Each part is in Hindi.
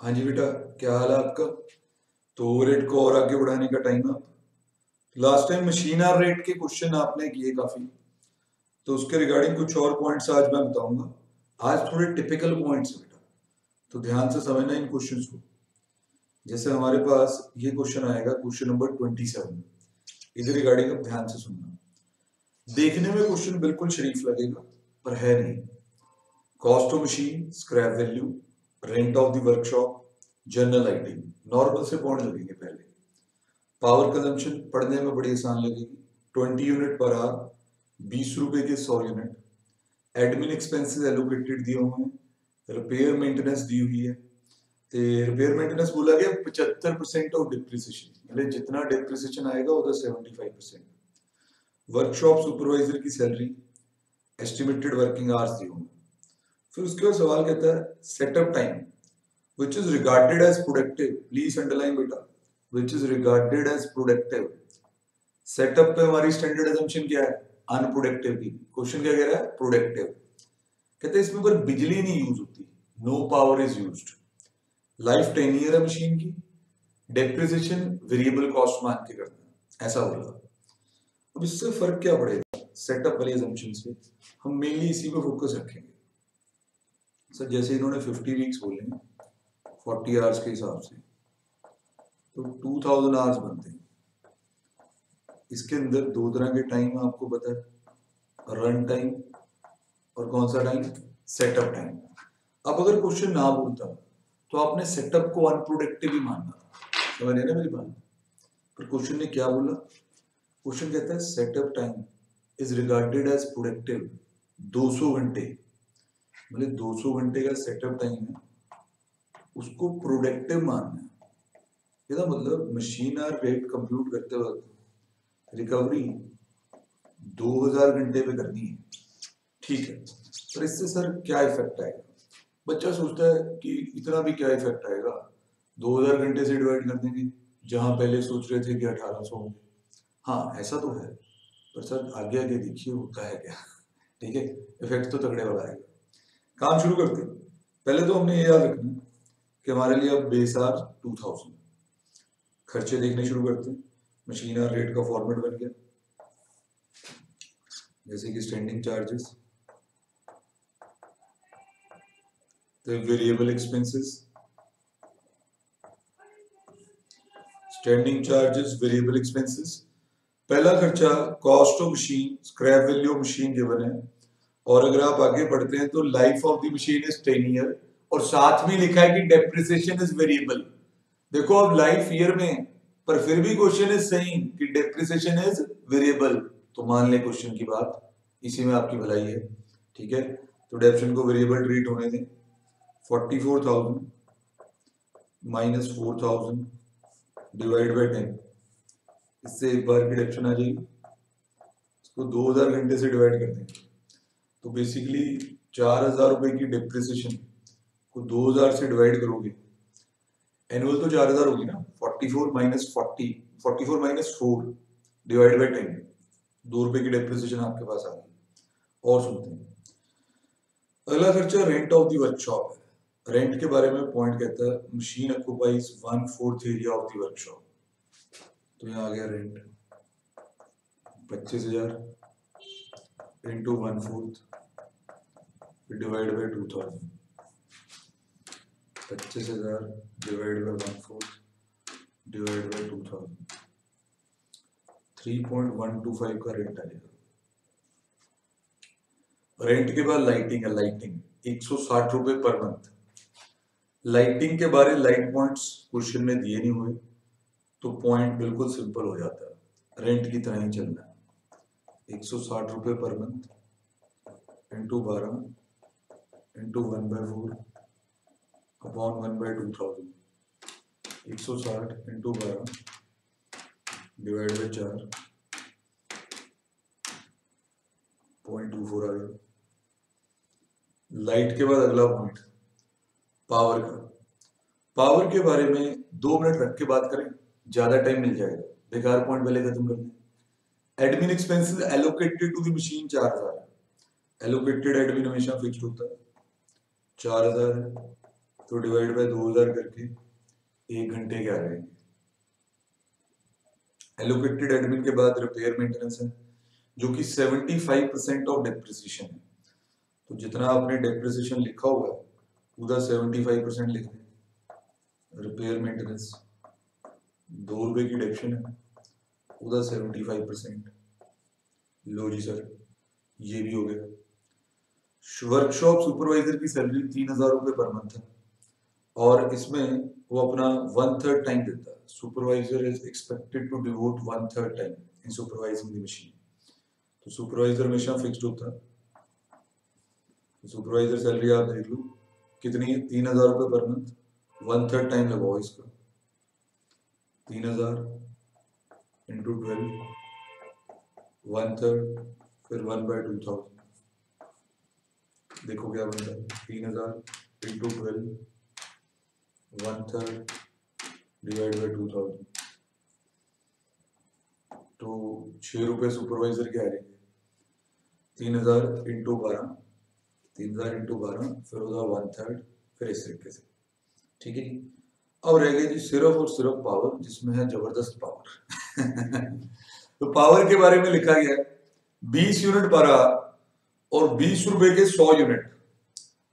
हाँ जी बेटा, क्या हाल है आपका? तो रेट को और आगे बढ़ाने का टाइम है last time machine hour rate के क्वेश्चन आपने किए काफ़ी। तो उसके रिगार्डिंग कुछ और पॉइंट्स आज मैं बताऊँगा। आज थोड़े टिपिकल पॉइंट्स बेटा। तो ध्यान से समझना इन क्वेश्चंस को। जैसे हमारे पास ये क्वेश्चन आएगा क्वेश्चन नंबर ट्वेंटी सेवन इधर रिगार्डिंग अब ध्यान से सुनना। देखने में क्वेश्चन बिल्कुल शरीफ लगेगा, पर है नहीं। Cost of machine scrap value rent of the workshop general lighting normal से पॉइंट लगेंगे पहले। पावर कंजम्पशन पढ़ने में बड़ी आसान लगेगी। ट्वेंटी यूनिट पर आर बीस रुपए के सौ यूनिट एडमिन एक्सपेंसेस एलोकेटेड दिए हुए हैं। रिपेयर मेंटेनेंस दी हुई है। रिपेयर मेंटेनेंस बोला गया पचहत्तर परसेंट ऑफ़ डिप्रिसिएशन मतलब जितना डिप्रिसिएशन आएगा, उधर seventy five percent workshop supervisor की सैलरी एस्टिमेटेड वर्किंग आवर्स दी होंगे फिर उसके बाद सवाल कहता है setup time which is regarded as productive please underline बेटा which is regarded as productive setup पे हमारी स्टैंडर्ड एजम्पशन क्या है? अनप्रोडक्टिव की. क्वेश्चन क्या कह रहा है? प्रोडक्टिव कहते हैं इसमें पर बिजली नहीं यूज़ होती. No power is used life ten year है मशीन की. डेप्रिसिएशन वेरिएबल कॉस्ट मान के करते ऐसा बोला अब इससे फ़र्क क्या पड़ेगा? सेटअप वाली एजम्पशन से हम मेनली इसी पे फोकस रखेंगे. सर, जैसे इन्होंने 50 वीक्स बोले हैं 40 आवर्स के हिसाब से तो 2000 आवर्स बनते हैं। इसके अंदर दो तरह के टाइम आपको पता है रन टाइम और कौन सा टाइम सेटअप टाइम अब अगर क्वेश्चन ना बोलता तो आपने सेटअप को अनप्रोडक्टिव ही मानना समझ ना मेरी बात? पर क्वेश्चन ने क्या बोला? क्वेश्चन कहता है setup time is regarded as productive 200 घंटे मतलब 200 घंटे का सेटअप टाइम है, उसको प्रोडक्टिव मानना है। इसका मतलब मशीन आर रेट कंप्यूट करते वक्त रिकवरी 2000 घंटे पे करनी है। ठीक है, पर इससे सर क्या इफ़ेक्ट आएगा? बच्चा सोचता है कि इतना भी क्या इफ़ेक्ट आएगा? 2000 घंटे से डिवाइड कर देंगे, जहाँ पहले सोच रहे थे कि 1800 होंगे। हाँ ऐसा तो है, पर सर आगे आगे देखिए होता है क्या? ठीक है इफ़ेक्ट तो तगड़े वाला आएगा। काम शुरू करते हैं। पहले तो हमने ये याद रखना कि हमारे लिए अब बेस आर टू थाउज़ेंड खर्चे देखने शुरू करते हैं। मशीन आर रेट का फॉर्मेट बन गया। जैसे कि standing charges variable expenses standing charges variable expenses पहला खर्चा cost of machine scrap value of machine given है। और अगर आप आगे बढ़ते हैं तो life of the machine is ten year और साथ में लिखा है कि डेप्रिसिएशन इज़ वेरिएबल देखो अब लाइफ ईयर में पर फिर भी क्वेश्चन इज़ सही कि डेप्रिसिएशन इज़ वेरिएबल तो मान ले क्वेश्चन की बात। इसी में आपकी भलाई है, ठीक है? तो डेप्शन को वेरिएबल ट्रीट होने दें। Forty four thousand minus four thousand divide by ten इससे एक बार की डेप्शन आ जाएगी। इसको दो हज़ार घंटे से डिवाइड कर देंगे तो बेसिकली चार हज़ार रुपए की डिप्रिसिएशन को दो हज़ार से डिवाइड करोगे। एनुअल तो चार हज़ार होगी ना forty four minus forty forty four minus four divide by ten दो रुपए की डिप्रिसिएशन आपके पास आ गई। और सुनते हैं। अगला खर्चा रेंट ऑफ़ दी वर्कशॉप है। रेंट के बारे में पॉइंट कहता है machine occupies one fourth area of the workshop तो यहाँ आ गया रेंट पच्चीस हज़ार into one fourth divide by two thousand पच्चीस हज़ार divide by one fourth divide by two thousand three point one two five का रेंट आएगा रेंट के बाद लाइटिंग है लाइटिंग एक सौ साठ रुपए पर मंथ लाइटिंग के बारे लाइट पॉइंट्स क्वेश्चन में दिए नहीं हुए तो पॉइंट बिल्कुल सिंपल हो जाता है। रेंट की तरह ही चलना है। एक सौ साठ रुपए पर मंथ इंटू बारह। Into one by four upon one by two thousand एक सौ साठ इंटू बारह डिवाइड बाई चार पॉइंट टू फोर आ गया लाइट के बाद अगला पॉइंट पावर का। पावर के बारे में दो मिनट रख के बात करें, ज़्यादा टाइम मिल जाएगा। बेकार पॉइंट पहले खत्म कर लें admin expenses allocated to the machine चार हज़ार। एलोकेटेड एडमिन हमेशा फिक्स्ड होता है। चार हज़ार है तो डिवाइड बाय दो हज़ार करके एक घंटे क्या रहेंगे एलोकेटेड एडमिन के बाद रिपेयर मेंटेनेंस है, जो कि 75 परसेंट ऑफ़ डेप्रिसिएशन है। तो जितना आपने डेप्रिसिएशन लिखा हुआ है, पूरा 75 परसेंट लिख दें। रिपेयर मेंटेनेंस दो रुपए की डेप्शन है, पूरा 75 परसेंट लो जी सर, ये भी हो गया। वर्कशॉप सुपरवाइजर की सैलरी तीन हज़ार रुपए पर मंथ है और इसमें वो अपना वन थर्ड टाइम देता है supervisor is expected to devote one third time in supervising the machine तो सुपरवाइजर हमेशा फिक्स्ड होता है सुपरवाइजर सैलरी आप देख लो कितनी है तीन हज़ार रुपये per month one third time लगाओ इसका तीन हज़ार इंटू ट्वेल्व वन थर्ड फिर वन बाय टू थाउज़ेंड देखो क्या बनता है तीन हज़ार into twelve one third divide by two thousand तो छः रुपये सुपरवाइजर के आ रहेंगे तीन हज़ार इंटू बारह, तीन हज़ार इंटू बारह, फिर होगा वन थर्ड फिर इस तरीके से। ठीक है? अब रह गई जी सिर्फ़ और सिर्फ़ पावर जिसमें है ज़बरदस्त पावर तो पावर के बारे में लिखा गया है। बीस यूनिट पर आवर और बीस रुपए के सौ यूनिट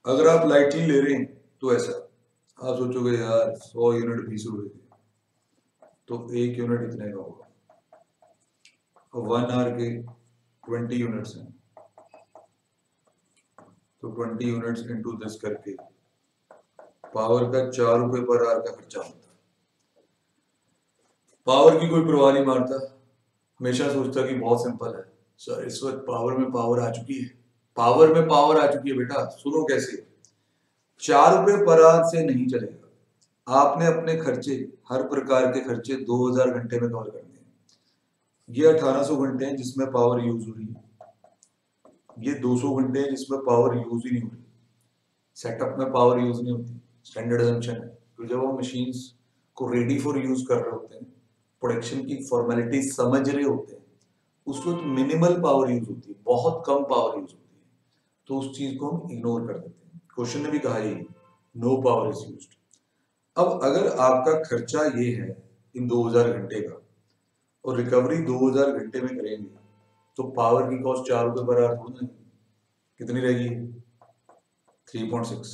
अगर आप लाइटली ले रहे हैं तो ऐसा। आप सोचोगे, यार, सौ यूनिट बीस रुपए के तो एक यूनिट इतने का होगा। वन आवर के ट्वेंटी यूनिट्स हैं। तो ट्वेंटी यूनिट्स इंटू दस करके पावर का चार रुपए पर आर का खर्चा होता पावर की कोई परवाह नहीं मारता। हमेशा सोचता कि बहुत सिंपल है। सर इस वक्त पावर में पावर आ चुकी है। पावर में पावर आ चुकी है बेटा, सुनो कैसे। चार रुपए पर आवर से नहीं चलेगा। आपने अपने खर्चे, हर प्रकार के खर्चे 2000 घंटे में कवर करने हैं। ये 1800 घंटे हैं जिसमें पावर यूज़ हो रही है। ये 200 घंटे हैं जिसमें पावर यूज़ ही नहीं हो रही। सेटअप में पावर यूज़ नहीं होती। स्टैंडर्ड है। तो जब हम मशीन को रेडी फॉर यूज़ कर रहे होते हैं प्रोडक्शन की फॉर्मेलिटी समझ रहे होते हैं, उस वक्त मिनिमल पावर यूज़ होती है। बहुत कम पावर यूज़ होती है। तो उस चीज़ को हम इग्नोर कर देते हैं। क्वेश्चन ने भी कहा ये नो पावर इज़ यूज़ अब अगर आपका खर्चा ये है इन 2000 घंटे का, और रिकवरी 2000 घंटे में करेंगे तो पावर की कॉस्ट चार रुपए पर आर थोड़ी कितनी रहेगी? 3.6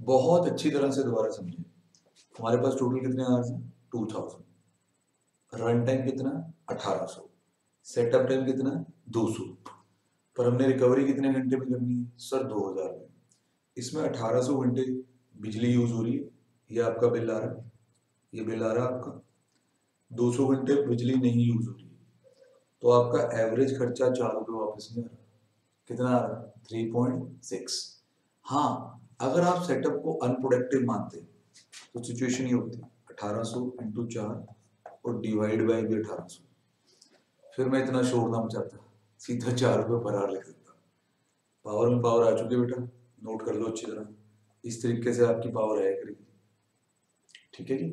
बहुत अच्छी तरह से दोबारा समझे। हमारे पास टोटल कितने आवर्स हैं? 2000 रन टाइम कितना? 1800 सेटअप टाइम कितना? दो सौ. पर हमने रिकवरी कितने घंटे में करनी है? सर, दो हज़ार में। इसमें अठारह सौ घंटे बिजली यूज़ हो रही है। ये आपका बिल आ रहा है। ये बिल आ रहा है आपका। दो सौ घंटे बिजली नहीं यूज़ हो रही तो आपका एवरेज खर्चा चार रुपये वापस नहीं आ रहा। कितना आ रहा है? थ्री पॉइंट सिक्स हाँ अगर आप सेटअप को अनप्रोडक्टिव मानते तो सिचुएशन ये होती है। अठारह सौ इंटू चार और डिवाइड बाई भी अठारह सौ। फिर मैं इतना शोर ना मचाता। सीधा चार रुपये पर आर लिख देता। पावर में पावर आ चुकी है बेटा। नोट कर लो अच्छी तरह। इस तरीके से आपकी पावर आया करेगी ठीक है जी?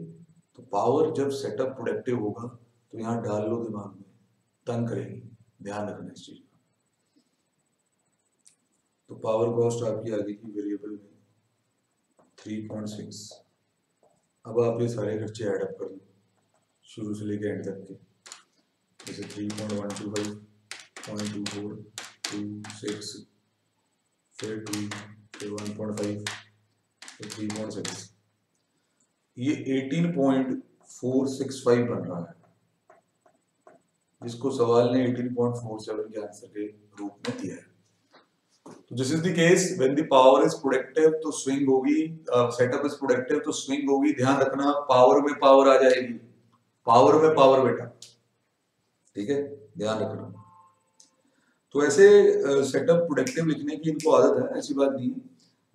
तो पावर जब सेटअप प्रोडक्टिव होगा तो यहाँ डाल लो दिमाग में। तंग करेगी। ध्यान रखना इस चीज़ का। तो पावर कॉस्ट आपकी आ गई वेरिएबल में थ्री पॉइंट सिक्स अब आप ये सारे खर्चे ऐड अप कर लो। शुरू से लेकर एंड तक के। जैसे three point one two five point two four two six फिर टू फिर वन पॉइंट फाइव फिर थ्री पॉइंट ये eighteen point four six five बन रहा है। जिसको सवाल ने एटीन पॉइंट फोर सेवन के आंसर के रूप में दिया है। तो this is the case when the power is productive तो स्विंग होगी सेटअप इज़ प्रोडक्टिव तो स्विंग होगी। ध्यान रखना पावर में पावर आ जाएगी। पावर में पावर बेटा ठीक है? ध्यान रखना। तो ऐसे सेटअप प्रोडक्टिव लिखने की इनको आदत है ऐसी बात नहीं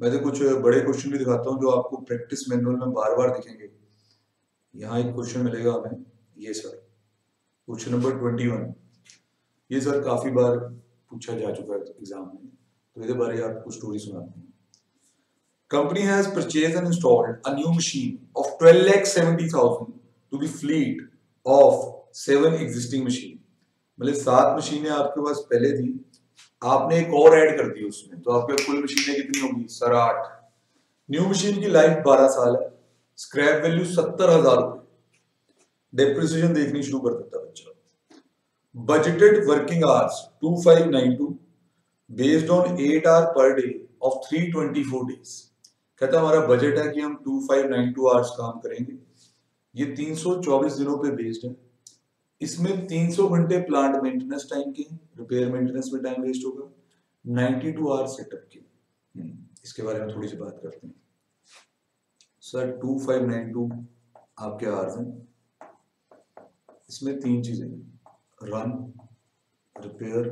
मैं तो कुछ बड़े क्वेश्चन भी दिखाता हूँ जो आपको प्रैक्टिस मैनुअल में बार बार दिखेंगे। यहाँ एक क्वेश्चन मिलेगा हमें ये sir question number twenty one ये सर काफ़ी बार पूछा जा चुका है एग्ज़ाम में तो इसके बारे आपको स्टोरी सुनाते हैं। Company has purchased and installed a new machine of 12 lakh 70,000 to the fleet of seven existing machine मतलब सात मशीनें आपके पास पहले थी, आपने एक और ऐड कर दी उसमें तो आपके कुल मशीनें कितनी होगी? सर, आठ। न्यू मशीन की लाइफ 12 साल है स्क्रैप वैल्यू सत्तर हज़ार रुपए। डेप्रिसिएशन देखनी शुरू कर देता बच्चा। Budgeted working hours 2592 based on 8 hour per day of 324 days कहता हमारा बजट है कि हम 2592 आवर्स काम करेंगे। ये 324 दिनों पे बेस्ड है। इसमें 300 घंटे प्लांट मेंटेनेंस टाइम के रिपेयर मेंटेनेंस में टाइम वेस्ट होगा 92 आवर्स सेटअप के। इसके बारे में थोड़ी सी बात करते हैं। सर 2592 आपके आवर्स हैं। इसमें तीन चीज़ें रन रिपेयर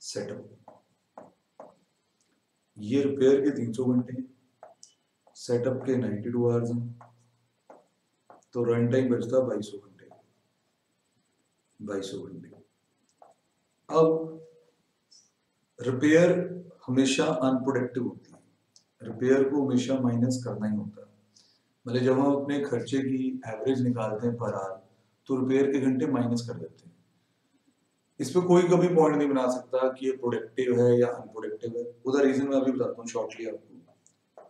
सेटअप ये रिपेयर के 300 घंटे सेटअप के 92 टू आवर्स हैं तो रन टाइम बचता है बाईस घंटे। बाईस घंटे अब रिपेयर हमेशा अनप्रोडक्टिव होती है। रिपेयर को हमेशा माइनस करना ही होता है। मतलब जब हम अपने खर्चे की एवरेज निकालते हैं पर आर तो रिपेयर के घंटे माइनस कर देते हैं। इस पर कोई कभी पॉइंट नहीं बना सकता कि ये प्रोडक्टिव है या अनप्रोडक्टिव है। उसका रीजन मैं अभी बताता हूँ शॉर्टली आपको।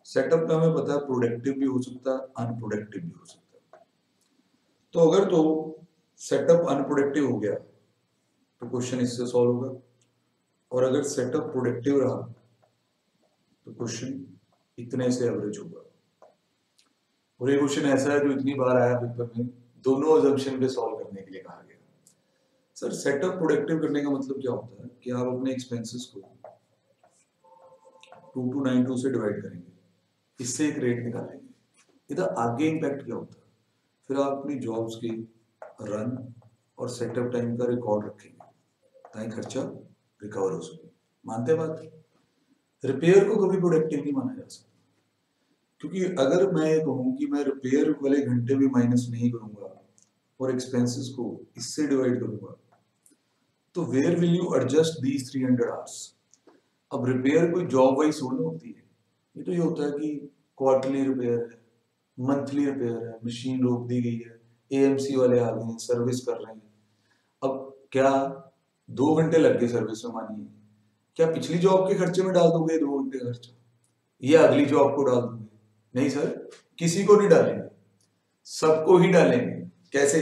सेटअप का हमें पता है प्रोडक्टिव भी हो सकता है अनप्रोडक्टिव भी हो सकता है। तो अगर तो सेटअप अनप्रोडक्टिव हो गया तो क्वेश्चन इससे सॉल्व होगा। और अगर सेटअप प्रोडक्टिव रहा तो क्वेश्चन इतने से एवरेज होगा। और ये क्वेश्चन ऐसा है जो इतनी बार आया पेपर में, दोनों अजम्पशन पे सॉल्व करने के लिए कहा गया। सर सेटअप प्रोडक्टिव करने का मतलब क्या होता है कि आप अपने एक्सपेंसेस को टू टू नाइन टू से डिवाइड करेंगे, इससे एक रेट निकालेंगे। इधर आगे इम्पैक्ट क्या होता है? फिर आप अपनी जॉब्स की रन और सेटअप टाइम का रिकॉर्ड रखेंगे। ताकि खर्चा रिकवर हो सके। मानते बात? रिपेयर को कभी प्रोडक्टिव नहीं माना जा सकता। क्योंकि अगर मैं कहूँ कि मैं रिपेयर वाले घंटे भी माइनस नहीं करूँगा और एक्सपेंसेस को इससे डिवाइड करूँगा तो where will you adjust these three hundred hours अब रिपेयर कोई जॉब वाइज थोड़ी होती है। ये तो ये होता है कि क्वार्टरली रिपेयर है मंथली रिपेयर है मशीन रोक दी गई है एएमसी वाले आ गए हैं सर्विस कर रहे हैं। अब क्या दो घंटे लग गए सर्विस में मानिए। क्या पिछली जॉब के खर्चे में डाल दोगे दो घंटे खर्चा? या अगली जॉब को डाल दोगे। नहीं सर, किसी को नहीं डालेंगे। सबको ही डालेंगे। कैसे?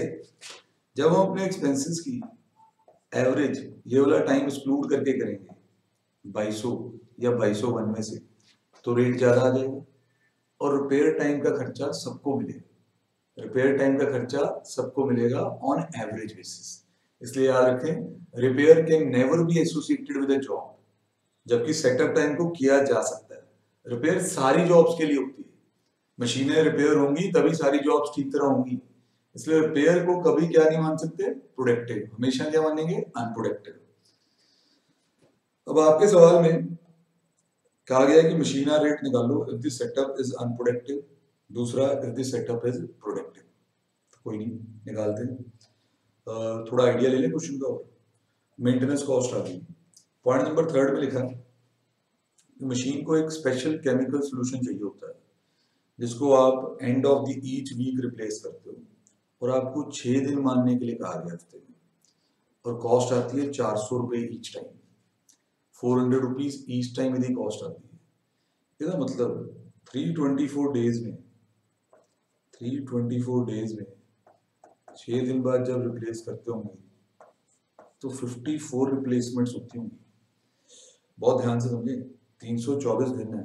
जब हम अपने एक्सपेंसेस की एवरेज ये वाला टाइम एक्सक्लूड करके करेंगे, बाईसो या बाईसो वन में से तो रेट ज़्यादा आ जाएगा। और रिपेयर टाइम का खर्चा सबको मिलेगा। रिपेयर टाइम का खर्चा सबको मिलेगा ऑन एवरेज बेसिस इसलिए याद रखें repair can never be associated with job जबकि सेटअप टाइम को किया जा सकता है। रिपेयर सारी जॉब्स के लिए होती है। मशीनें रिपेयर होंगी, तभी सारी जॉब्स ठीक तरह होंगी। इसलिए रिपेयर को कभी क्या नहीं मान सकते? प्रोडक्टिव हमेशा क्या मानेंगे? अनप्रोडक्टिव अब आपके सवाल में कहा गया है कि मशीना रेट निकालो if this setup is unproductive दूसरा if this setup is productive तो कोई नहीं, निकालते हैं। थोड़ा आइडिया ले लें क्वेश्चन का और। मेंटेनेंस कॉस्ट आ गई। पॉइंट नंबर थर्ड में लिखा है मशीन को एक स्पेशल केमिकल सोल्यूशन चाहिए होता है, जिसको आप end of the each week replace करते हो और आपको छः दिन मानने के लिए कहा गया हफ़्ते में और कॉस्ट आती है चार सौ रुपये each time four hundred rupees each time यदि कॉस्ट आती है। इसका मतलब थ्री ट्वेंटी फोर डेज़ में थ्री ट्वेंटी फोर डेज़ में छः दिन बाद जब रिप्लेस करते होंगे तो फिफ्टी फोर रिप्लेसमेंट्स होती होंगी। बहुत ध्यान से समझे, तीन सौ चौबीस दिन है,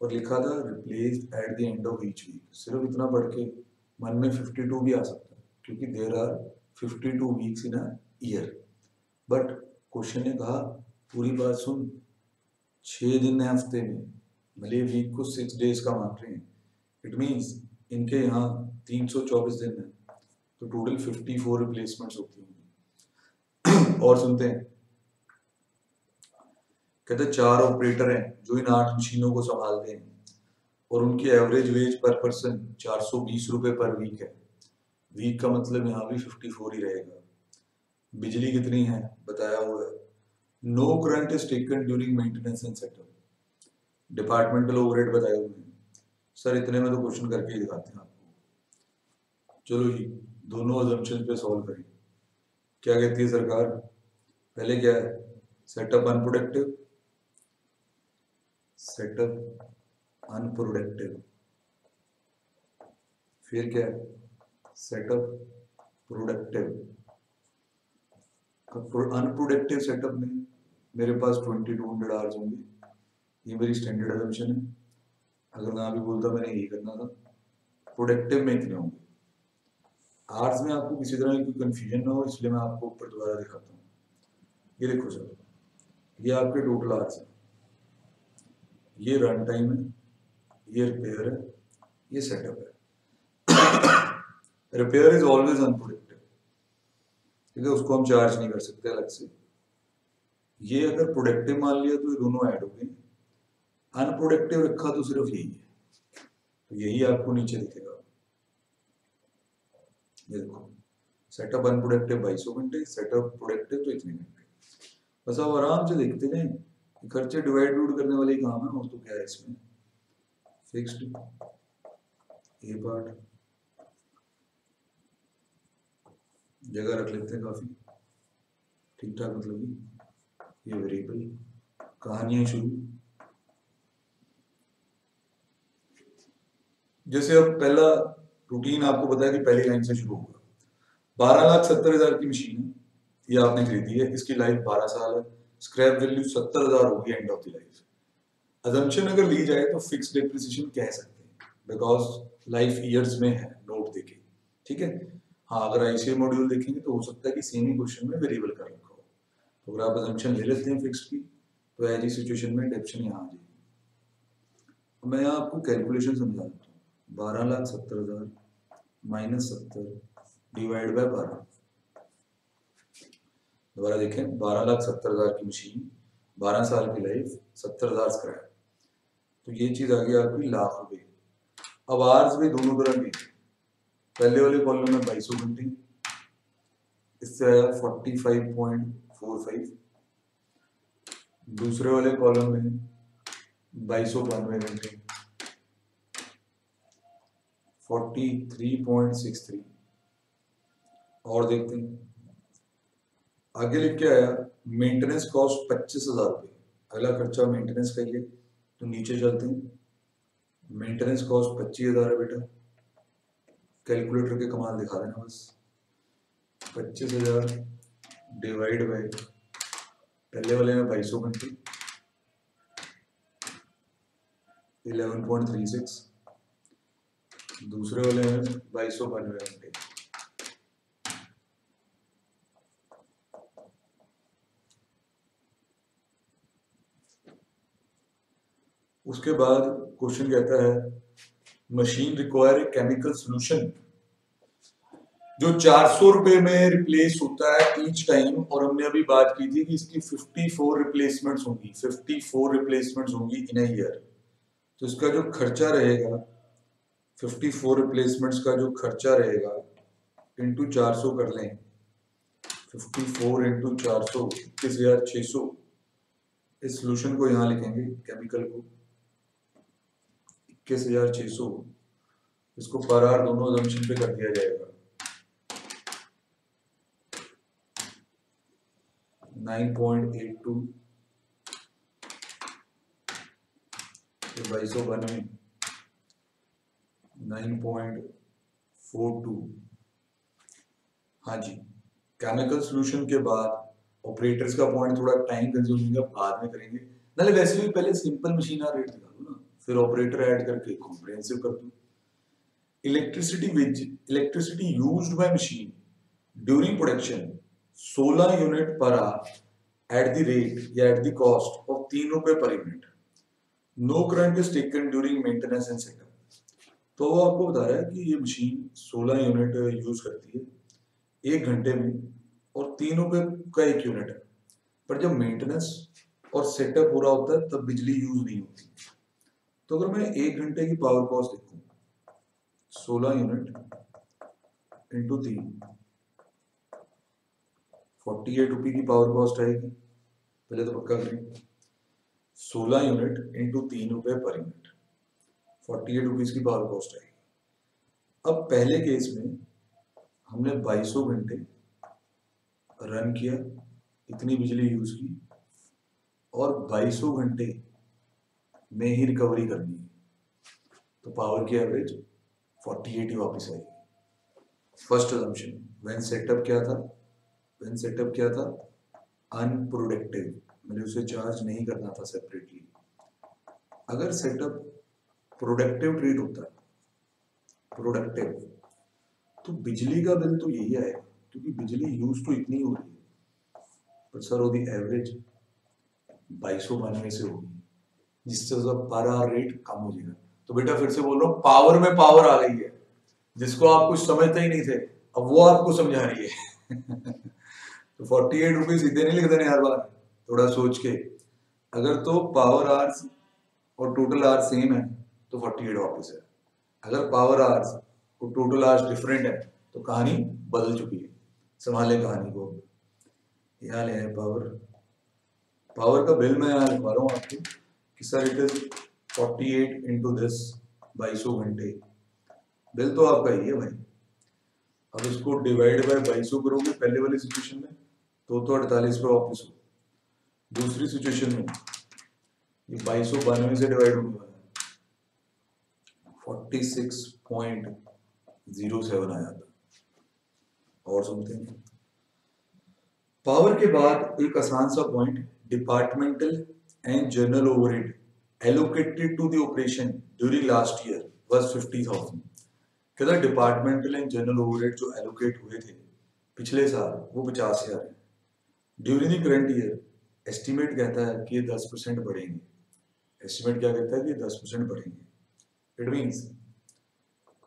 और लिखा था replace at the end of each week सिर्फ़ इतना पढ़ के मन में 52 भी आ सकता है, क्योंकि there are 52 weeks in a year but question ने कहा, पूरी बात सुन छः दिन है हफ़्ते में, भले वीक को सिक्स डेज़ का मान रहे हैं। इट मीन्स इनके यहाँ तीन सौ चौबीस दिन है तो टोटल फिफ्टी फोर रिप्लेसमेंट्स होती होंगी। और सुनते हैं। कहते चार ऑपरेटर हैं जो इन आठ मशीनों को संभालते हैं, और उनकी एवरेज वेज पर पर्सन चार सौ बीस रुपये पर वीक है। वीक का मतलब यहाँ भी फिफ्टी फोर ही रहेगा। बिजली कितनी है, बताया हुआ है। No current is taken during maintenance and setup departmental overhead बताए हुए हैं। सर, इतने में तो क्वेश्चन करके ही दिखाते हैं आपको। चलो जी, दोनों अजम्पशन पे सॉल्व करें। क्या कहती है सरकार? पहले क्या है? सेटअप अनप्रोडक्टिव सेटअप अनप्रोडक्टिव फिर क्या है? सेटअप प्रोडक्टिव अनप्रोडक्टिव सेटअप में मेरे पास ट्वेंटी टू हंड्रेड आवर्स होंगे। ये मेरी स्टैंडर्ड एजम्पशन है। अगर मैं अभी बोलता मैंने यही करना था प्रोडक्टिव में इतने होंगे। आर्ट्स में आपको किसी तरह की कंफ्यूजन ना हो, इसलिए मैं आपको ऊपर दोबारा दिखाता हूँ। ये देखो सर ये आपके टोटल आर्ट्स है। ये रन टाइम है, ये रिपेयर है, ये सेटअप है। रिपेयर इज़ ऑलवेज अनप्रोडक्टिव ठीक है, उसको हम चार्ज नहीं कर सकते अलग से। ये अगर प्रोडक्टिव मान लिया तो ये दोनों ऐड हो गए। अनप्रोडक्टिव रखा तो सिर्फ़ यही है। तो यही आपको नीचे दिखेगा। देखो सेटअप अनप्रोडक्टिव बाईस घंटे सेटअप प्रोडक्टिव तो इतने घंटे। बस आप आराम से देखते रहें खर्चे डिवाइड डिवाइड करने वाले काम है, और तो क्या है इसमें? फिक्स्ड ए पार्ट जगह रख लेते हैं काफ़ी। ठीक ठाक मतलब ये वेरिएबल कहानियाँ शुरू। जैसे अब पहला रूटीन आपको बताया कि पहली लाइन से शुरू होगा बारह लाख सत्तर हज़ार की मशीन है, ये आपने खरीदी है। इसकी लाइफ बारह साल है। स्क्रैप वैल्यू सत्तर हज़ार होगी end of the life assumption अगर ली जाए तो फिक्स डेप्रिसिएशन कह सकते हैं। बिकॉज़ लाइफ ईयर्स में है नोट देखे। ठीक है? हाँ अगर आईसीए मॉड्यूल देखेंगे तो हो सकता है कि सेम ही क्वेश्चन में वेरिएबल कर रखा हो। तो अगर आप अजम्पशन ले लेते हैं फिक्स की तो ऐसी सिचुएशन में डेप्शन यहाँ आ जाएगी। मैं आपको कैलकुलेशन समझा देता हूँ। बारह लाख सत्तर हज़ार माइनस सत्तर डिवाइड बाय बारह। दोबारा देखें, बारह लाख सत्तर हज़ार की मशीन बारह साल की लाइफ सत्तर हज़ार स्क्रैप तो ये चीज़ आ गई आपकी लाख रुपए। अब आर्स भी दोनों तरह की पहले वाले कॉलम में बाईसो घंटे, इससे आया forty five point four five दूसरे वाले कॉलम में बाईसो घंटे। Forty three point six three और देखते हैं। आगे लिख के आया मेंटेनेंस कॉस्ट पच्चीस हज़ार रुपये। अगला खर्चा मेंटेनेंस का ही तो नीचे चलते हैं। मेंटेनेंस कॉस्ट पच्चीस हज़ार है बेटा। कैलकुलेटर के कमाल दिखा देना बस। पच्चीस हज़ार डिवाइड बाय पहले वाले में बाईस घंटे इलेवन पॉइंट थ्री सिक्स दूसरे वाले में बाईस सौ बानवे घंटे। उसके बाद क्वेश्चन कहता है, मशीन रिक्वायर केमिकल सोल्यूशन जो चार सौ रुपए में रिप्लेस होता है ईच टाइम और हमने अभी बात की थी कि इसकी 54 रिप्लेसमेंट्स होंगी 54 रिप्लेसमेंट्स होंगी इन ईयर तो इसका जो खर्चा रहेगा फिफ्टी फोर रिप्लेसमेंट्स का जो खर्चा रहेगा इंटू चार सौ कर लें। फिफ्टी फोर इंटू चार सौ, इक्कीस हज़ार छः सौ। इस सोल्यूशन को यहाँ लिखेंगे केमिकल को। इक्कीस हज़ार छः सौ। इसको पर आर दोनों जंक्शन पे कर दिया जाएगा। नाइन पॉइंट एट टू बाईसो बनवे। 9.42 हाँ जी केमिकल सॉल्यूशन के बाद ऑपरेटर्स का पॉइंट थोड़ा टाइम कंज्यूमिंग है, बाद में करेंगे। नहीं वैसे भी पहले सिंपल मशीन का रेट दिखा दो ना, फिर ऑपरेटर ऐड करके कॉम्प्रेंसिव कर दो। Electricity which electricity used by machine during production 16 unit per uh at the rate या एट द कॉस्ट ऑफ़ तीन रुपए per unit no current is taken during maintenance and setup तो वो आपको बता रहा है कि ये मशीन 16 यूनिट यूज़ करती है, एक घंटे में, और तीन रुपए का एक यूनिट है। पर जब मेंटेनेंस और सेटअप पूरा होता है, तब बिजली यूज़ नहीं होती। तो अगर मैं एक घंटे की पावर कॉस्ट देखूँ सोलह यूनिट इंटू तीन फोर्टी एट रुपी की पावर कॉस्ट आएगी, पहले तो पक्का करें। सोलह यूनिट इंटू तीन रुपए per unit forty eight rupees की पावर कॉस्ट आएगी अब पहले केस में हमने बाईसों घंटे रन किया, इतनी बिजली यूज़ की और बाईसों घंटे में ही रिकवरी करनी है। तो पावर की एवरेज 48 ही वापस आएगी फ़र्स्ट अजम्पशन व्हेन सेटअप क्या था? व्हेन सेटअप क्या था? अनप्रोडक्टिव मैंने उसे चार्ज नहीं करना था सेपरेटली अगर सेटअप प्रोडक्टिव ट्रीट होता है। प्रोडक्टिव। तो बिजली का बिल तो यही आएगा, क्योंकि बिजली यूज़ तो इतनी हो रही है। पर सर, वो एवरेज बाईस सौ बानवे से होगी जिससे उसका पर आवर रेट कम हो जाएगा। तो बेटा फिर से बोल रहा हूँ पावर में पावर आ गई है, जिसको आप कुछ समझते ही नहीं थे, अब वो आपको समझा रही है। तो फोर्टी एट रुपीज़ सीधे नहीं लिख देने हर बार, थोड़ा सोच के। अगर तो पावर आवर्स और टोटल आर सेम है। तो फोर्टी एट वापस है। अगर पावर आवर्स और टोटल आवर्स डिफरेंट है तो कहानी बदल चुकी है। संभाले कहानी को। यहाँ ले आए पावर पावर का बिल मैं यहाँ लिखवा रहा हूँ आपको कि sir it is 48 eight into this बाईसों घंटे। बिल तो आपका ही है भाई। अब इसको डिवाइड बाय बाईसों करोगे पहले वाली सिचुएशन में तो तो अड़तालीस पे वापस हो। दूसरी सिचुएशन में, ये बाईसों बानवे से डिवाइड होने वाला है forty six point zero seven आया था। और सुनते हैं। पावर के बाद एक आसान सा point departmental and general overhead allocated to the operation during last year was 50,000. कहता डिपार्टमेंटल एंड जनरल ओवरहेड जो एलोकेट हुए थे पिछले साल वो पचास हज़ार है। During the current year estimate कहता है कि ये दस परसेंट बढ़ेंगे। एस्टिमेट क्या कहता है कि दस परसेंट बढ़ेंगे। इट मीन्स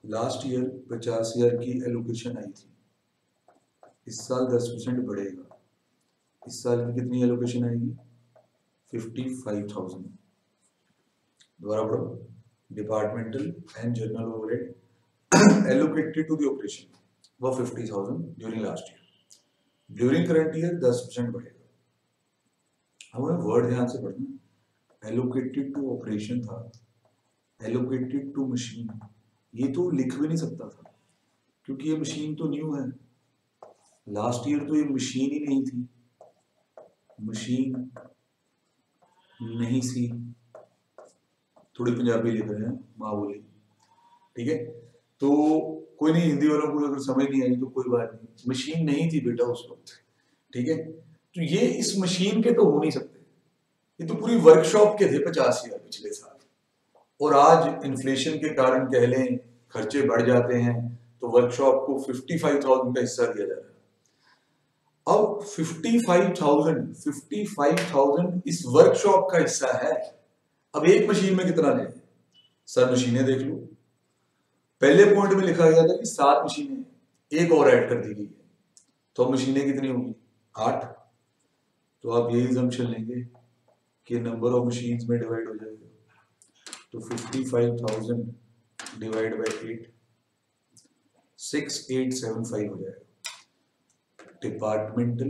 लास्ट ईयर पचास हज़ार की एलोकेशन आई थी। इस साल दस परसेंट बढ़ेगा। इस साल की कितनी एलोकेशन आएगी? फिफ्टी फाइव थाउज़ेंड दोबारा पढ़ो। Departmental and general overhead allocated to the operation वो fifty thousand during last year during current year दस परसेंट बढ़ेगा। हमें वर्ड ध्यान से पढ़ना। एलोकेटेड टू ऑपरेशन था। एलोकेटेड टू मशीन ये तो लिख भी नहीं सकता था, क्योंकि ये मशीन तो न्यू है। लास्ट ईयर तो ये मशीन ही नहीं थी। मशीन नहीं सी थोड़ी पंजाबी लिख रहे हैं, माँ बोली। ठीक है? तो कोई नहीं, हिंदी वालों को अगर समझ नहीं आई तो कोई बात नहीं। मशीन नहीं थी बेटा उस वक्त। ठीक है? तो ये इस मशीन के तो हो नहीं सकते। ये तो पूरी वर्कशॉप के थे पचास हज़ार पिछले साल। और आज इन्फ्लेशन के कारण कह लें खर्चे बढ़ जाते हैं तो वर्कशॉप को फिफ्टी फाइव थाउज़ेंड का हिस्सा दिया जा रहा है। अब 55,000 55,000 इस वर्कशॉप का हिस्सा है। अब एक मशीन में कितना ले सर मशीनें देख लो। पहले पॉइंट में लिखा गया था कि सात मशीनें एक और ऐड कर दी गई है। तो मशीनें कितनी होंगी? आठ। तो आप यही जमशन लेंगे कि नंबर ऑफ़ मशीन में डिवाइड हो जाएगा। तो 55,000 divide by eight six eight seven five हो जाएगा departmental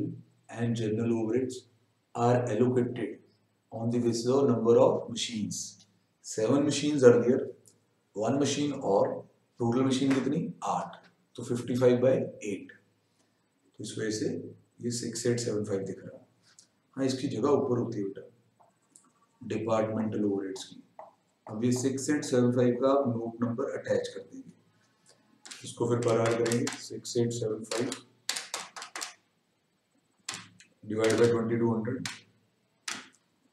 and general overheads are allocated on the basis of number of machines. Seven machines earlier, one machine or total machine कितनी आठ तो 55 by 8 तो इस वजह से ये 6875 दिख रहा है हाँ इसकी जगह ऊपर होती है बेटा डिपार्टमेंटल ओवरहेड्स की अब ये 6875 का आप नोट नंबर अटैच कर देंगे। इसको फिर बराबर करेंगे 6875 divided by 2200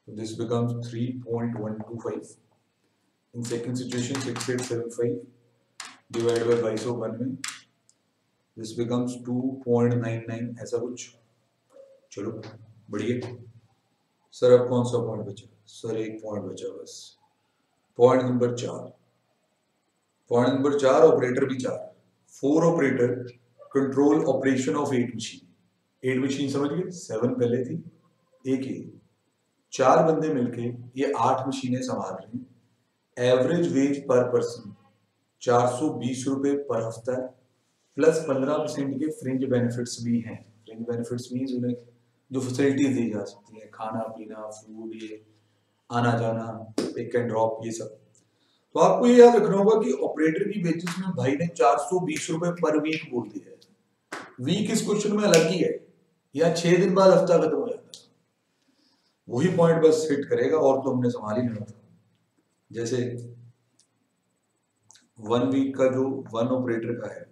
so this becomes 3.125 in second situation 6875 divided by 2291 this becomes 2.99 ऐसा कुछ। चलो, बढ़िया। सर, अब कौन सा पॉइंट बचा? सर, एक पॉइंट बचा बस। पॉइंट नंबर चार पॉइंट नंबर चार ऑपरेटर भी चार. Four operator control operation of eight machine eight machine समझ गए? सेवन पहले थी, एक ही चार बंदे मिलके ये आठ मशीनें संभाल रहे हैं. एवरेज वेज पर पर्सन चार सौ बीस रुपए पर हफ़्ता है. प्लस पंद्रह परसेंट के फ्रिंज बेनिफिट्स भी हैं. फ्रिंज बेनिफिट्स मीन उन्हें जो फैसिलिटीज़ दी जा सकती हैं, खाना, पीना फ़ूड ये आना जाना पिक एंड ड्रॉप ये सब। तो आपको ये याद रखना होगा कि ऑपरेटर की बेसिस में भाई ने चार सौ बीस रुपए पर वीक बोल दिया है। वीक इस क्वेश्चन में अलग ही है। या छह दिन बाद हफ़्ता खत्म हो जाता है। वही पॉइंट बस हिट करेगा और तो हमने संभाल ही लेना था। जैसे वन वीक का जो वन ऑपरेटर का है,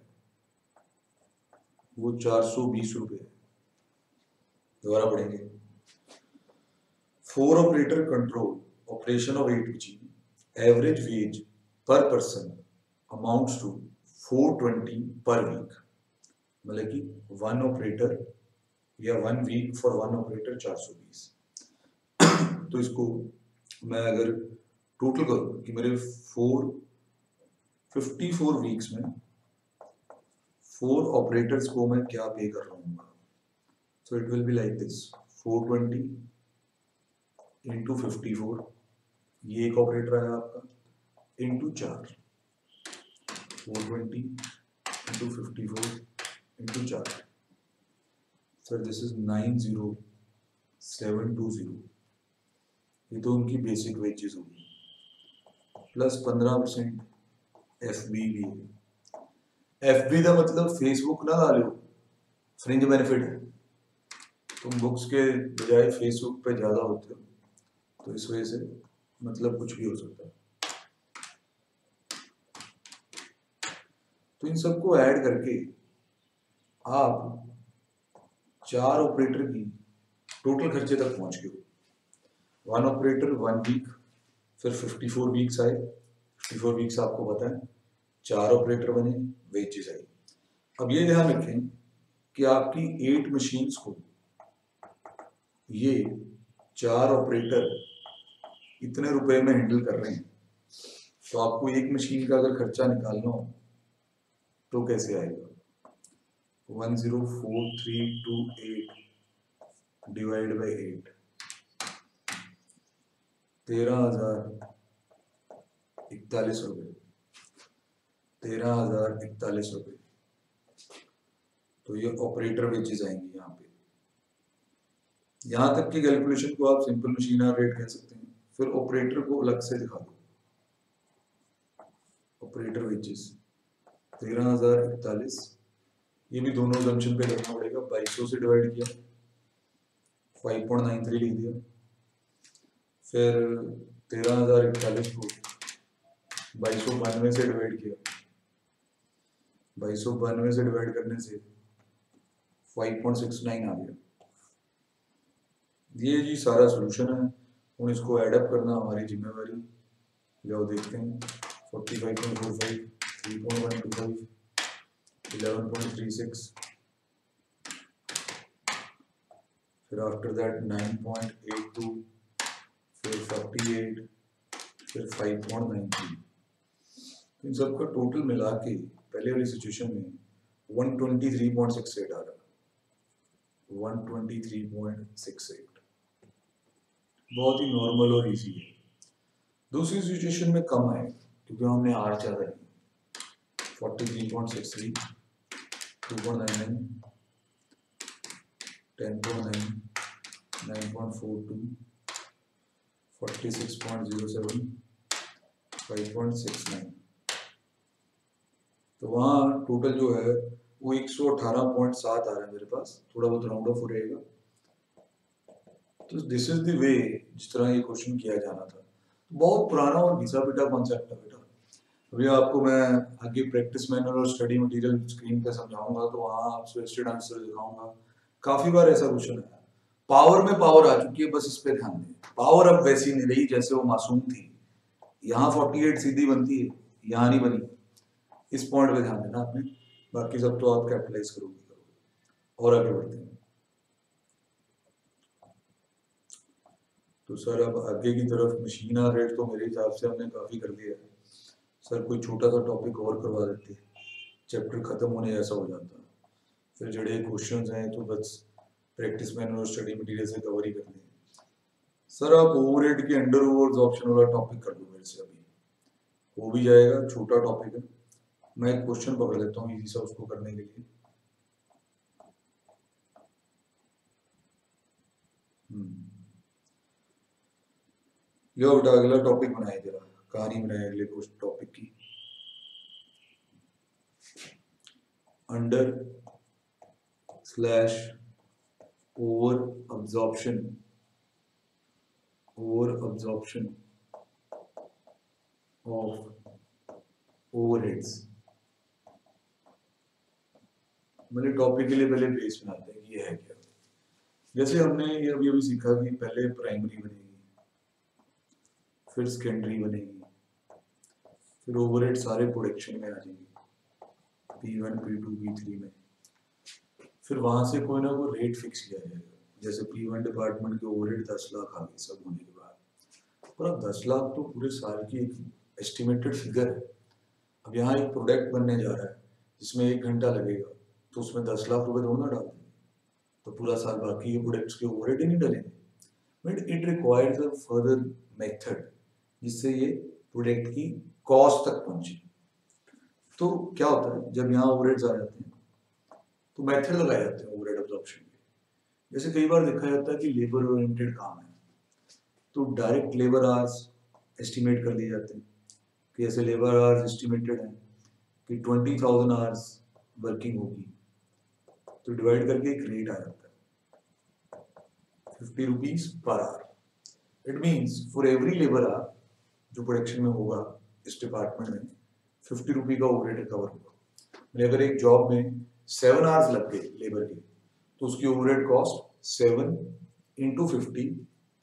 वो चार सौ बीस रुपये दोबारा पढ़ेंगे। Four operator control operation of eight average wage per person amounts to four twenty per week मतलब कि वन ऑपरेटर या one week for one operator चार सौ बीस। तो इसको मैं अगर टोटल करूँ कि मेरे फोर फिफ्टी फोर वीक्स में फोर ऑपरेटर्स को मैं क्या पे कर रहा हूँ? So it will be like this four twenty into fifty four ये एक ऑपरेटर आया आपका. इंटू चार four twenty into fifty four into चार sir this is nine zero seven two zero ये तो उनकी बेसिक वेजेस होगी. प्लस पंद्रह परसेंट एफ़ बी भी है. एफ़ बी का मतलब फेसबुक ना डालो. फ्रिंज बेनिफिट है. तुम बुक्स के बजाय फेसबुक पे ज़्यादा होते हो. तो इस वजह से मतलब कुछ भी हो सकता है। तो इन सबको ऐड करके आप चार ऑपरेटर की टोटल खर्चे तक पहुँच गए वन ऑपरेटर वन वीक फिर फिफ्टी फोर वीक्स आए। फिफ्टी फोर वीक्स आपको पता है, चार ऑपरेटर बने वेजेस आई। अब ये ध्यान रखें कि आपकी एट मशीन्स को ये चार ऑपरेटर इतने रुपए में हैंडल कर रहे हैं। तो आपको एक मशीन का अगर खर्चा निकालना हो तो कैसे आएगा? One zero four three two eight divide by eight तेरह हज़ार इकतालीस रुपये तेरह हज़ार इकतालीस रुपये तो ये ऑपरेटर वेजेस आएँगे यहाँ पे। यहाँ तक की कैलकुलेशन को आप सिंपल मशीन रेट कह सकते हैं। फिर ऑपरेटर को अलग से दिखा दो। ऑपरेटर वेजेस तेरह हज़ार इकतालीस। ये भी दोनों जंक्शन पे करना पड़ेगा। बाईस से डिवाइड किया। फाइव पॉइंट नाइन थ्री लिख दिया। फिर तेरह हज़ार इकतालीस को बाईस सौ बानवे से डिवाइड किया। बाईस सौ बानवे से डिवाइड करने से फाइव पॉइंट सिक्स नाइन आ गया। ये जी सारा सोल्यूशन है। हूँ इसको एडअप करना हमारी जिम्मेवारी। जाओ देखते हैं forty five point four five three point one two five eleven point three six फिर after that nine point eight two फिर फोर्टी एट फिर फाइव पॉइंट नाइनटीन इन सबका टोटल मिला के पहले वाली सिचुएशन में one twenty three point six eight आ रहा। One twenty three point six eight बहुत ही नॉर्मल और इजी है। दूसरी सिचुएशन में कम है क्योंकि हमने आर ज़्यादा ली forty three point six three two point nine nine ten point nine nine point four two forty six point zero seven five point six nine तो वहाँ टोटल जो है, वो एक सौ अठारह पॉइंट सात आ रहा है मेरे पास। थोड़ा बहुत राउंड ऑफ़ हो रहेगा तो दिस इज़ द वे जिस तरह ये क्वेश्चन किया जाना था। बहुत पुराना और घिसा पिटा कॉन्सेप्ट है बेटा। अभी आपको मैं आगे प्रैक्टिस मैनुअल और स्टडी मटेरियल स्क्रीन पे समझाऊँगा तो वहाँ आप स्वेस्टेड आंसर दिखाऊँगा। काफ़ी बार ऐसा क्वेश्चन है पावर में पावर आ चुकी है, बस इस पे ध्यान दें। पावर अब वैसी नहीं रही जैसे वो मासूम थी। यहाँ 48 सीधी बनती है, यहाँ नहीं बनी। इस पॉइंट पे ध्यान देना आपने। बाकी सब तो आप कैपिटलाइज करोगे। और आगे बढ़ते हैं। तो सर, अब आगे की तरफ़ मशीन रेट तो मेरे हिसाब से हमने काफ़ी कर दिया है। सर, कोई छोटा सा टॉपिक और करवा देते चैप्टर ख़त्म होने जैसा हो जाता फिर जड़े क्वेश्चन हैं तो बस प्रैक्टिस मैन और स्टडी मटेरियल से कवर ही करने सर, आप ओवर हेड के अंडर ओवर ऑप्शन वाला टॉपिक कर दो मेरे से अभी। हो भी जाएगा, छोटा टॉपिक है। मैं क्वेश्चन पकड़ लेता हूँ इजी सा उसको करने के लिए। यो बेटा अगला टॉपिक बनाए जरा कहानी बनाए अगले कुछ टॉपिक की। Under slash over absorption over absorption of overheads मतलब टॉपिक के लिए पहले बेस बनाते हैं कि ये है क्या। जैसे हमने ये अभी अभी सीखा कि पहले प्राइमरी बनेगी फिर सेकेंडरी बनेगी। फिर ओवरहेड सारे प्रोडक्शन में आ जाएँगे। P one P two P three में। फिर वहाँ से कोई ना कोई रेट फिक्स किया जाएगा। जैसे पी वन डिपार्टमेंट के ओवरहेड दस लाख आ गए सब होने के बाद। पर अब दस लाख तो पूरे साल की एक एस्टिमेटेड फिगर है। अब यहाँ एक प्रोडक्ट बनने जा रहा है, जिसमें एक घंटा लगेगा तो उसमें दस लाख रुपए थोड़ा डाल देंगे। तो पूरा साल बाकी प्रोडक्ट्स के ओवरहेड ही नहीं डलेंगे। But it requires a further method जिससे ये प्रोडक्ट की कॉस्ट तक पहुँचे। तो क्या होता है, जब यहाँ ओवरहेड्स आ जाते हैं तो मेथड लगाए जाते हैं ओवरहेड अब्जॉर्प्शन के। जैसे कई बार देखा जाता है कि लेबर ओरिएंटेड काम है तो डायरेक्ट लेबर आवर्स एस्टिमेट कर दिए जाते हैं कि ऐसे लेबर आवर्स एस्टिमेटेड हैं कि ट्वेंटी थाउज़ेंड आवर्स वर्किंग होगी। तो डिवाइड करके एक रेट आ जाता है fifty rupees per hour it means for every labour hour जो प्रोडक्शन में होगा, इस डिपार्टमेंट में। फिफ्टी रुपी का ओवरहेड रिकवर होगा। मतलब अगर एक जॉब में सेवन आवर्स लग गए लेबर के तो उसकी overhead cost seven into fifty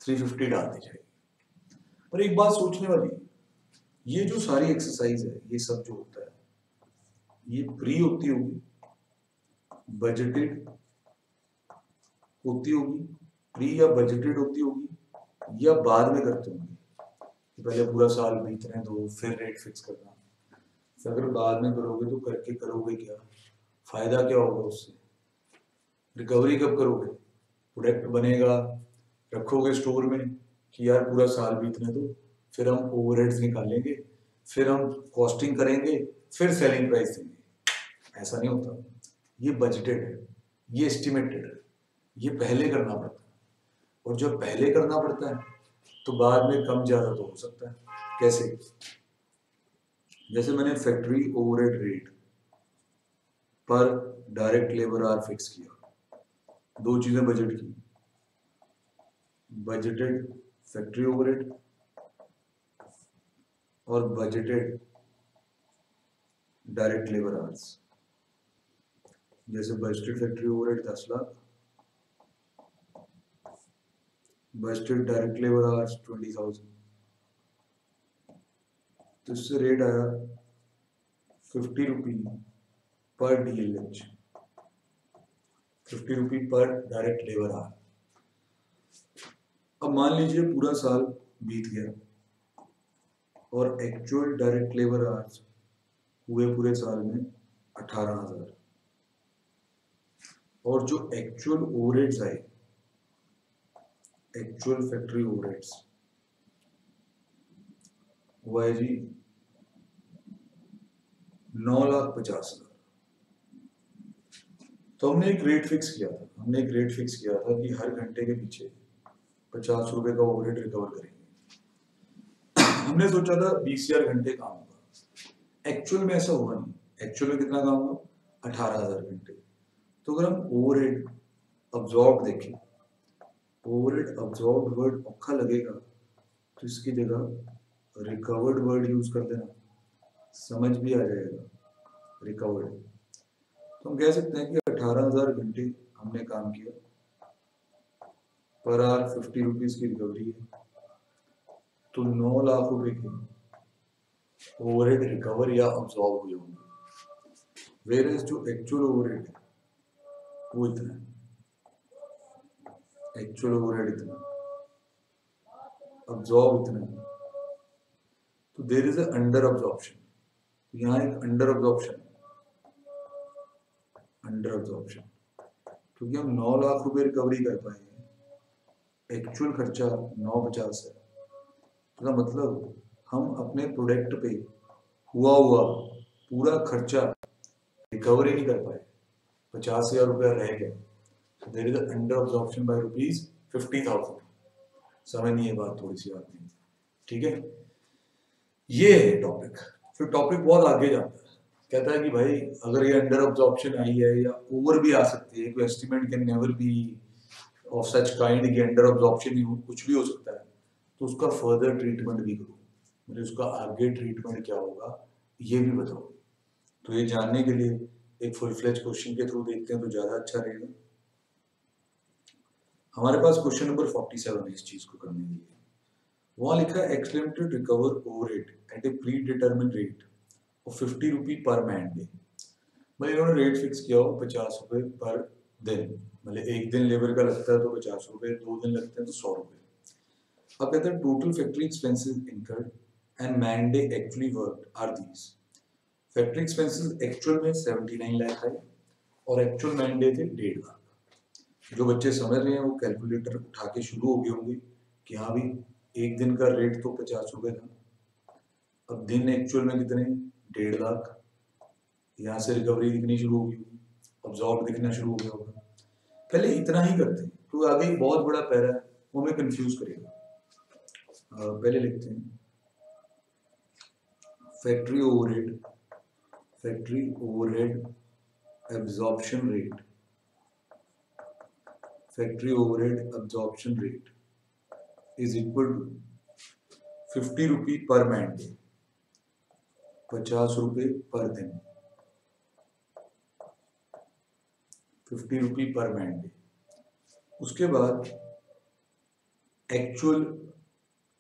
three fifty डाल दी जाएगी। पर एक बात सोचने वाली, ये जो सारी एक्सरसाइज है, ये सब जो होता है, ये प्री होती होगी बजटेड होती होगी प्री या बजटेड होती होगी, या बाद में करते होंगे? पहले पूरा साल बीतने दो फिर रेट फिक्स करना। फिर अगर बाद में करोगे तो करके करोगे क्या? फ़ायदा क्या होगा उससे? रिकवरी कब करोगे? प्रोडक्ट बनेगा, रखोगे स्टोर में कि यार पूरा साल बीतने दो फिर हम ओवरहेड्स निकालेंगे, फिर हम कॉस्टिंग करेंगे, फिर सेलिंग प्राइस देंगे। ऐसा नहीं होता। ये बजटेड है, ये एस्टिमेटेड है, ये पहले करना पड़ता है। और जब पहले करना पड़ता है तो बाद में कम ज़्यादा तो हो सकता है। कैसे? जैसे मैंने factory overhead rate per direct labour hour fix किया। दो चीज़ें बजट की। बजटेड फैक्ट्री ओवरहेड और बजटेड डायरेक्ट लेबर आवर्स जैसे बजटेड फैक्ट्री ओवरहेड दस lakh budgeted direct labour hours twenty thousand तो इससे रेट आया fifty rupee per D L H fifty rupee per direct labour hour अब मान लीजिए पूरा साल बीत गया और एक्चुअल डायरेक्ट लेबर आवर्स हुए पूरे साल में अठारह हज़ार। और जो एक्चुअल ओवरहेड्स आए फैक्ट्री ओवरहेड्स हुआ है जी नौ लाख पचास हज़ार। तो हमने एक रेट फिक्स किया था। हमने एक रेट फिक्स किया था कि हर घंटे के पीछे पचास रुपए का ओवरहेड रिकवर करेंगे। हमने सोचा था बीस हज़ार घंटे काम होगा। एक्चुअल में ऐसा हुआ नहीं। एक्चुअल में कितना काम हुआ? अठारह हज़ार घंटे। तो अगर हम ओवरहेड अब्जॉर्ब देखें ओवरहेड अब्जॉर्ब वर्ड औखा लगेगा तो इसकी जगह रिकवर्ड वर्ड यूज़ कर देना। समझ भी आ जाएगा रिकवर्ड तो हम कह सकते हैं कि अठारह हज़ार घंटे हमने काम किया। पर आर फिफ्टी रुपीज़ की रिकवरी है। तो नौ लाख रुपए की ओवरहेड रिकवर या अब्जॉर्ब हुए होंगे। वेर जो एक्चुअल ओवरहेड है, वो इतना है। एक्चुअल ओवरहेड इतना। अब्जॉर्ब इतना तो देर इज़ अंडर अब्जॉर्प्शन यहाँ एक अंडर अब्जॉर्प्शन अंडर अब्जॉर्प्शन क्योंकि हम नौ लाख रुपए रिकवरी कर पाए एक्चुअल खर्चा नौ पचास है। तो मतलब हम अपने प्रोडक्ट पे हुआ हुआ पूरा खर्चा रिकवरी नहीं कर पाए। पचास हज़ार रुपया रह गया। There is an under absorption by rupees fifty thousand समझ नहीं है बात थोड़ी सी आपने ठीक है? ये है टॉपिक फिर टॉपिक बहुत आगे जाता है। कहता है कि भाई, अगर ये अंडर ऑब्जॉर्प्शन आई है या ओवर भी आ सकती है, कोई estimate can never be of such kind कि अंडर ऑब्जॉर्प्शन कुछ भी हो सकता है। तो उसका फर्दर ट्रीटमेंट भी करो। मतलब उसका आगे ट्रीटमेंट क्या होगा, ये भी बताओ। तो ये जानने के लिए एक फुल फ्लेज क्वेश्चन के थ्रू देखते हैं तो ज़्यादा अच्छा रहेगा। हमारे पास क्वेश्चन नंबर 47 है इस चीज़ को करने के लिए। वहाँ लिखा है X limited recover over rate at a predetermine rate of fifty rupee per man day मतलब इन्होंने रेट फिक्स किया हो, पचास रुपए पर दिन। मतलब एक दिन लेबर का लगता है तो पचास रुपए, दो दिन लगते हैं तो सौ रुपए। अब कहते हैं total factory expenses incurred and man day actually work are these factory expenses actual में 79 लाख है और एक्चुअल मैन डे थे डेढ़ लाख। जो बच्चे समझ रहे हैं, वो कैलकुलेटर उठा के शुरू हो गए होंगे कि हाँ भी एक दिन का रेट तो पचास रुपए था। अब दिन एक्चुअल में कितने डेढ़ लाख। यहाँ से रिकवरी दिखनी शुरू होगी। ऑब्जॉर्व दिखना शुरू हो गया होगा। पहले इतना ही करते हैं। तो आगे एक बहुत बड़ा पैरा है, वो हमें कंफ्यूज करेगा। पहले लिखते हैं। Factory overhead factory overhead absorption rate factory overhead absorption rate is equal to fifty rupee per man day पचास रुपए पर दिन fifty rupee per man day उसके बाद एक्चुअल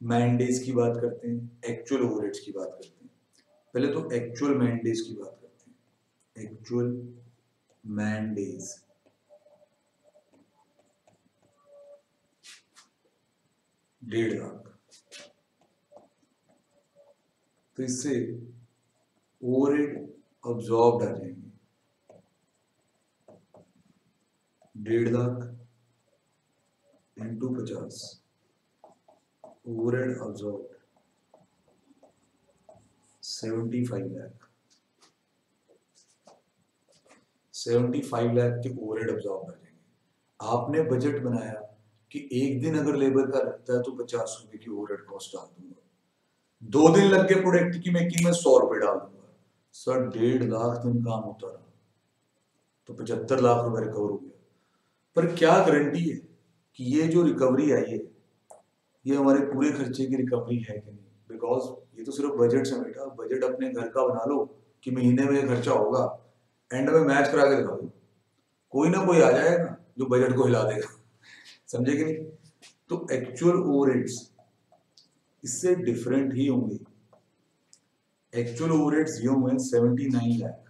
मैंडेज की बात करते हैं एक्चुअल ओवरहेड्स की बात करते हैं। पहले तो एक्चुअल मैंडेज की बात करते हैं। एक्चुअल मैंडेज डेढ़ लाख। तो इससे ओवरहेड ऑब्जॉर्ब आ जाएँगे। डेढ़ लाख इंटू पचास। overhead absorbed 75 lakh 75 लाख के ओवरहेड ऑब्जॉर्ब आ जाएँगे। आपने बजट बनाया कि एक दिन अगर लेबर का लगता है तो पचास रुपए की ओवरहेड कॉस्ट डाल दूँगा। दो दिन लग गए प्रोडक्ट की मेकिंग में सौ रुपए डाल दूँगा। सर, डेढ़ लाख दिन काम होता रहा। तो पचहत्तर लाख रुपए रिकवर हो गया। पर क्या गारंटी है कि ये जो रिकवरी आई है ये हमारे पूरे खर्चे की रिकवरी है कि नहीं? बिकॉज़ ये तो सिर्फ़ बजट से बेटा। बजट अपने घर का बना लो कि महीने में खर्चा होगा। एंड में मैच करा के दिखा दो। कोई ना कोई आ जाएगा जो बजट को हिला देगा। समझे कि नहीं? तो एक्चुअल ओवरहेड्स इससे डिफरेंट ही होंगे। एक्चुअल ओवरहेड्स ये होंगे सेवेंटी नाइन लैख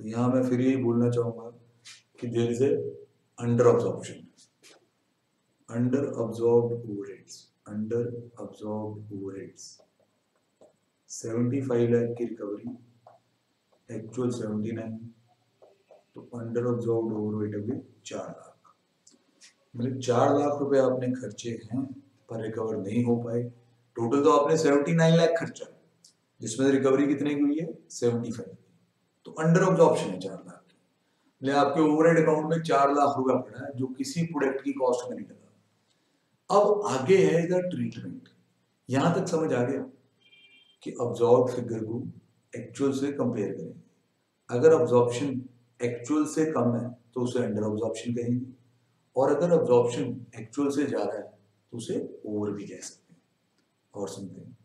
तो यहाँ मैं फिर यही बोलना चाहूँगा कि there is a under absorption under absorbed overheads under absorbed overheads 75 lakh की रिकवरी एक्चुअल 79 तो अंडर ऑब्जॉर्व ओवरहेड अभी चार लाख। मतलब चार लाख रुपए आपने खर्चे हैं, पर रिकवर नहीं हो पाए। टोटल तो आपने 79 लाख खर्चा, जिसमें रिकवरी कितने की हुई है? 75 तो अंडर ऑब्जॉर्प्शन है चार लाख की। आपके ओवरहेड अकाउंट में चार लाख रुपया पड़ा है, जो किसी प्रोडक्ट की कॉस्ट में नहीं लगा अब आगे है द ट्रीटमेंट यहाँ तक समझ आ गया कि ऑब्जॉर्व फिगर को एक्चुअल से कंपेयर करेंगे। अगर ऑब्जॉर्प्शन एक्चुअल से कम है तो उसे अंडर ऑब्जॉर्प्शन कहेंगे। और अगर ऑब्जॉर्प्शन एक्चुअल से ज़्यादा है तो उसे ओवर भी कह सकते हैं और सुनते हैं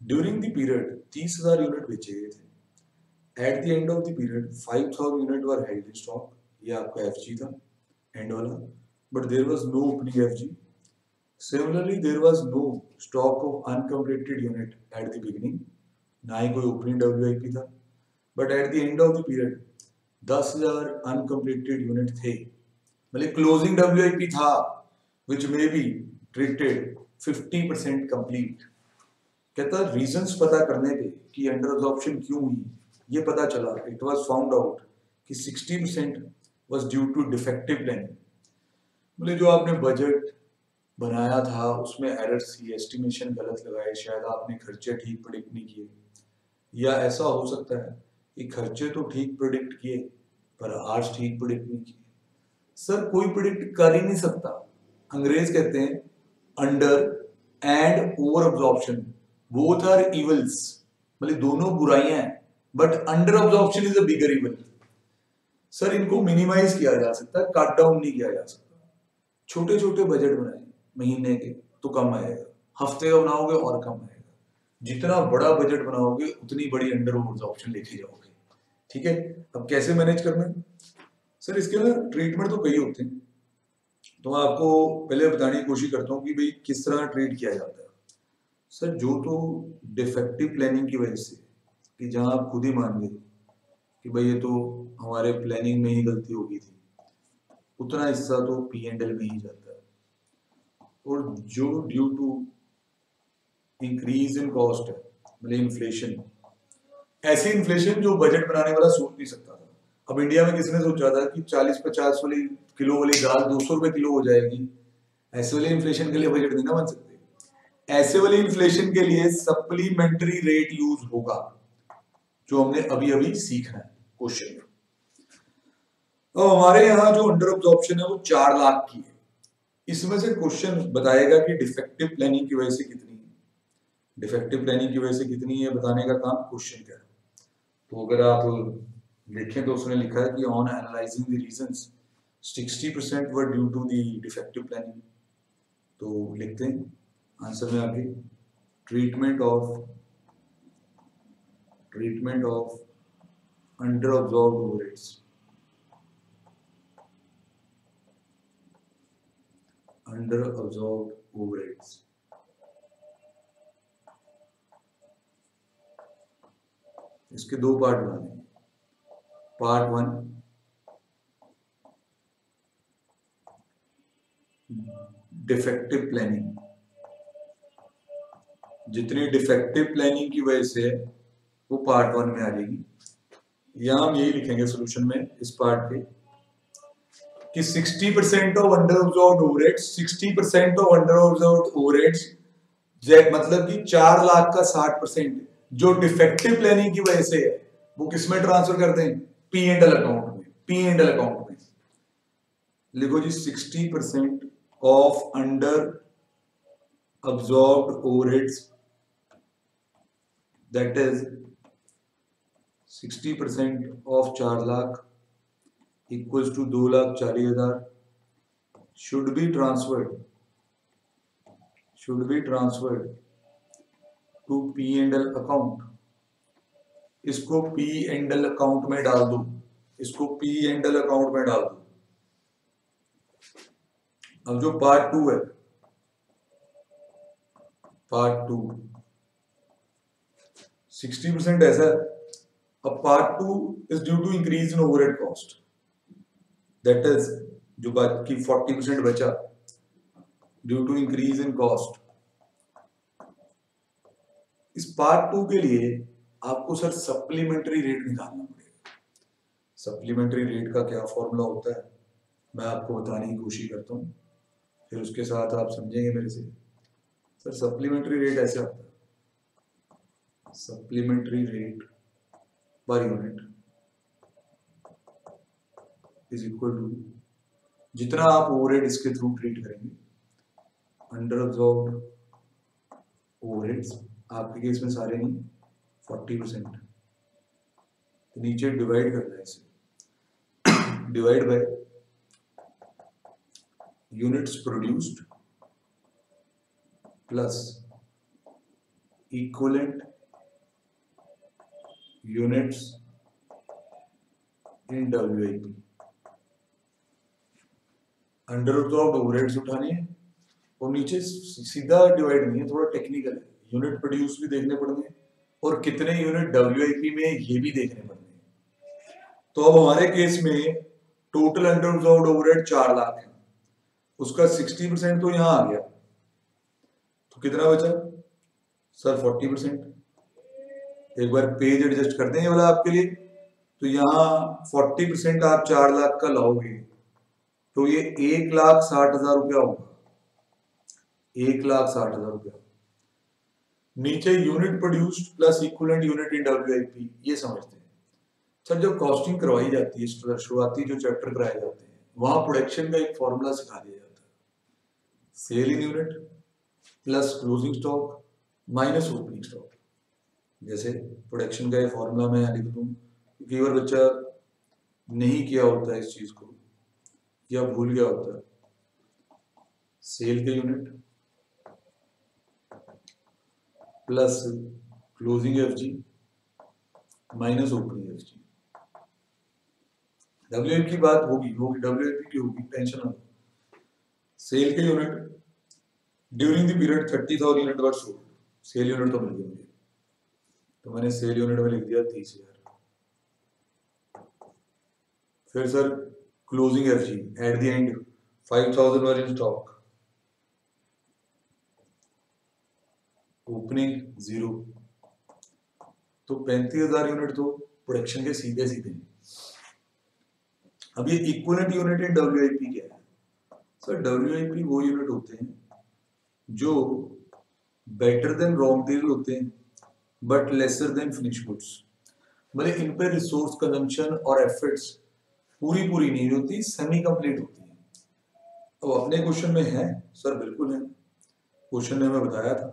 ड्यूरिंग द पीरियड तीस हज़ार यूनिट बेचे गए थे। At the end of the period five thousand unit were held in stock ये आपका एफजी था एंड वाला। But there was no opening F Similarly, there was no stock of uncompleted unit at the beginning. ना ही कोई ओपनिंग डब्ल्यू था। But at the end of the period दस हज़ार अनकम्प्लीटेड यूनिट थे। मतलब क्लोजिंग डब्ल्यू था which may be treated 50 percent complete कहता रीजंस पता करने पे कि अंडर अब्जॉर्प्शन क्यों हुई, ये पता चला। इट वाज फाउंड आउट कि 60 percent was due to defective planning मतलब जो आपने बजट बनाया था, उसमें एरर्स थी एस्टिमेशन गलत लगाए शायद आपने खर्चे ठीक प्रोडिक्ट नहीं किए। या ऐसा हो सकता है कि खर्चे तो ठीक प्रोडिक्ट किए, पर आज ठीक प्रोडिक्ट नहीं किए। सर कोई प्रोडिक्ट कर ही नहीं सकता। अंग्रेज़ कहते हैं under and over absorption both are evils मतलब दोनों बुराइयाँ हैं but under absorption is a bigger evil sir इनको मिनिमाइज किया जा सकता है कट डाउन नहीं किया जा सकता। छोटे छोटे बजट बनाए, महीने के तो कम आएगा, हफ़्ते का बनाओगे और कम आएगा। जितना बड़ा बजट बनाओगे, उतनी बड़ी अंडर ऑप्शन लेके जाओगे। ठीक है? अब कैसे मैनेज करना है? सर, इसके ना ट्रीटमेंट तो कई होते हैं। तो मैं आपको पहले बताने की कोशिश करता हूँ कि भाई किस तरह ट्रीट किया जाता है। सर, जो तो डिफेक्टिव प्लानिंग की वजह से, कि जहाँ आप खुद ही मान गए कि भाई ये तो हमारे प्लानिंग में ही गलती हो गई थी, उतना हिस्सा तो पी एंड एल में ही जाता है। और जो due to increase in cost मतलब इन्फ्लेशन ऐसी इन्फ्लेशन जो बजट बनाने वाला सोच नहीं सकता था। अब इंडिया में किसने सोचा था कि 40-50 वाली किलो वाली दाल दो सौ रुपए किलो हो जाएगी? ऐसे वाले इन्फ्लेशन के लिए बजट नहीं ना बन सकते। ऐसे वाले इन्फ्लेशन के लिए सप्लीमेंट्री रेट यूज़ होगा, जो हमने अभी अभी सीखना है क्वेश्चन में। तो हमारे यहाँ जो अंडर ऑब्जॉर्प्शन है, वो चार लाख की है। इसमें से क्वेश्चन बताएगा कि डिफेक्टिव प्लानिंग की वजह से कितनी डिफेक्टिव प्लानिंग की वजह से कितनी है बताने का काम क्वेश्चन है। तो अगर आप देखें तो उसने लिखा है कि on analysing the reasons 60 percent were due to the defective planning तो लिखते हैं आंसर में आगे। Treatment of treatment of under absorb overheads under absorbed overheads. इसके दो पार्ट बनाने पार्ट वन डिफेक्टिव प्लानिंग जितनी डिफेक्टिव प्लानिंग की वजह से वो पार्ट वन में आ जाएगी। यहाँ हम यही लिखेंगे सोल्यूशन में इस पार्ट के कि 60 percent of under absorb overheads 60 percent of under absorb overheads मतलब कि चार लाख का 60 परसेंट जो डिफेक्टिव प्लानिंग की वजह से है, वो किसमें ट्रांसफ़र कर दें पी एंड एल अकाउंट में पी एंड एल अकाउंट में। लिखो जी sixty percent of under absorbed overheads that is sixty percent of चार लाख इक्वल्स टू दो लाख चालीस हज़ार should be transferred should be transferred to P and L account. इसको पी and L अकाउंट में डाल दो। इसको P and L अकाउंट में डाल दो। अब जो पार्ट टू है। पार्ट टू सिक्सटी परसेंट ऐसा है। अब part two is due to increase in overhead cost that is जो बाकी फोर्टी परसेंट बचा due to increase in cost इस पार्ट टू के लिए आपको सर सप्लीमेंट्री रेट निकालना पड़ेगा। सप्लीमेंट्री रेट का क्या फॉर्मूला होता है, मैं आपको बताने की कोशिश करता हूँ। फिर उसके साथ आप समझेंगे मेरे से। सर सप्लीमेंट्री रेट ऐसे आता है। Supplementary rate per unit is equal to जितना आप ओवरहेड इसके थ्रू ट्रीट करेंगे अंडर ऑब्जॉर्व ओवरहेड्स आपके केस में सारे नहीं फोर्टी परसेंट तो नीचे डिवाइड करना है इसे। Divide by units produced plus equivalent units in W I P under absorbed overheads उठाने हैं और नीचे सीधा डिवाइड नहीं है, थोड़ा टेक्निकल है। यूनिट प्रोड्यूस भी देखने पड़ेंगे और कितने यूनिट डब्ल्यू में ये भी देखने पड़ेंगे तो अब हमारे केस में टोटल अंडर ऑब्जॉर्व ओवरहेड चार लाख है। उसका सिक्सटी परसेंट तो यहाँ आ गया। तो कितना बचा? सर फोर्टी परसेंट एक बार पेज एडजस्ट कर दें वाला आपके लिए। तो यहाँ फोर्टी परसेंट आप चार लाख का लाओगे। तो ये एक लाख साठ हज़ार रुपया होगा। एक लाख साठ हज़ार रुपया। नीचे unit produced plus equivalent unit in W ये समझते हैं। सर, जब कॉस्टिंग करवाई जाती है शुरुआती जो चैप्टर कराए जाते हैं, वहाँ प्रोडक्शन का एक फॉर्मूला सिखा दिया जाता है। Sale in unit plus closing stock minus opening stock जैसे प्रोडक्शन का एक फॉर्मूला मैं लिख दूँ कई बार बच्चा नहीं किया होता इस चीज़ को, या भूल गया होता। सेल के unit plus closing F G minus opening F G W की बात होगी होगी डब्ल्यू की होगी टेंशन ना सेल के unit during the period thirty thousand unit were sold sale unit तो मिल गई मुझे तो मैंने सेल यूनिट में लिख दिया तीस हज़ार। फिर sir closing F G at the end five thousand were in stock opening zero तो पैंतीस हज़ार यूनिट तो प्रोडक्शन के सीधे सीधे अब ये इक्वलेंट यूनिट इन डब्ल्यू क्या है सर डब्ल्यू वो यूनिट होते हैं जो बेटर देन रॉ मटेरियल होते हैं but lesser than finish goods मतलब इन पे रिसोर्स कंजम्पशन और एफर्ट्स पूरी पूरी नहीं होती सेमी कंप्लीट होती है। तो अपने क्वेश्चन में है सर बिल्कुल है। क्वेश्चन ने हमें बताया था।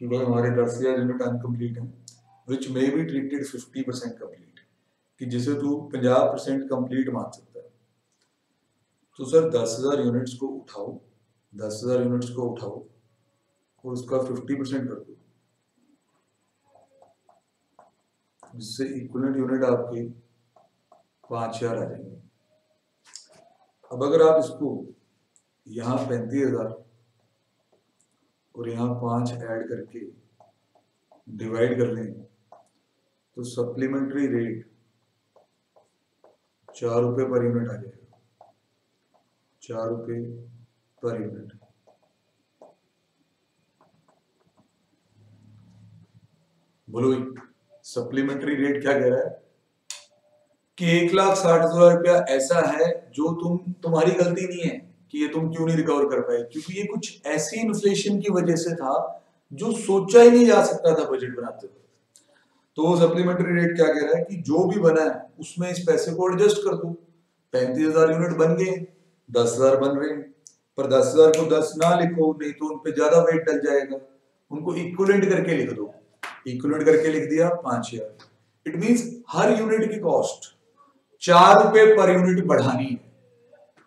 कि भाई हमारे दस हज़ार यूनिट अनकम्प्लीट है which may be treated fifty percent complete कि जिसे तू पंजाब परसेंट कंप्लीट मान सकता है। तो सर, दस हज़ार यूनिट्स को उठाओ, दस हज़ार यूनिट्स को उठाओ, और उसका फिफ्टी परसेंट कर दो। जिससे इक्वलेंट यूनिट आपके पाँच हज़ार आ जाएँगे। अब अगर आप इसको यहाँ पैंतीस हज़ार और यहाँ पाँच ऐड करके डिवाइड कर लें तो सप्लीमेंट्री रेट चार रुपये पर यूनिट आ जाएगा। चार रुपए पर यूनिट बोलो सप्लीमेंट्री रेट क्या कह रहा है? कि एक लाख साठ हज़ार रुपया ऐसा है जो तुम, तुम्हारी गलती नहीं है। कि ये तुम क्यों नहीं रिकवर कर पाए? क्योंकि ये कुछ ऐसी इन्फ्लेशन की वजह से था जो सोचा ही नहीं जा सकता था बजट बनाते हुए तो सप्लीमेंट्री रेट क्या कह रहा है कि जो भी बना है, उसमें इस पैसे को एडजस्ट कर दो। पैंतीस हज़ार यूनिट बन गए, दस हज़ार बन रहे हैं। पर दस हज़ार को दस ना लिखो, नहीं तो उनपे ज़्यादा वेट डल जाएगा। उनको इक्वलेंट करके लिख दो। इक्वलेंट करके लिख दिया, पाँच हज़ार। इट मीन हर यूनिट की कॉस्ट चार रुपए पर यूनिट बढ़ानी है।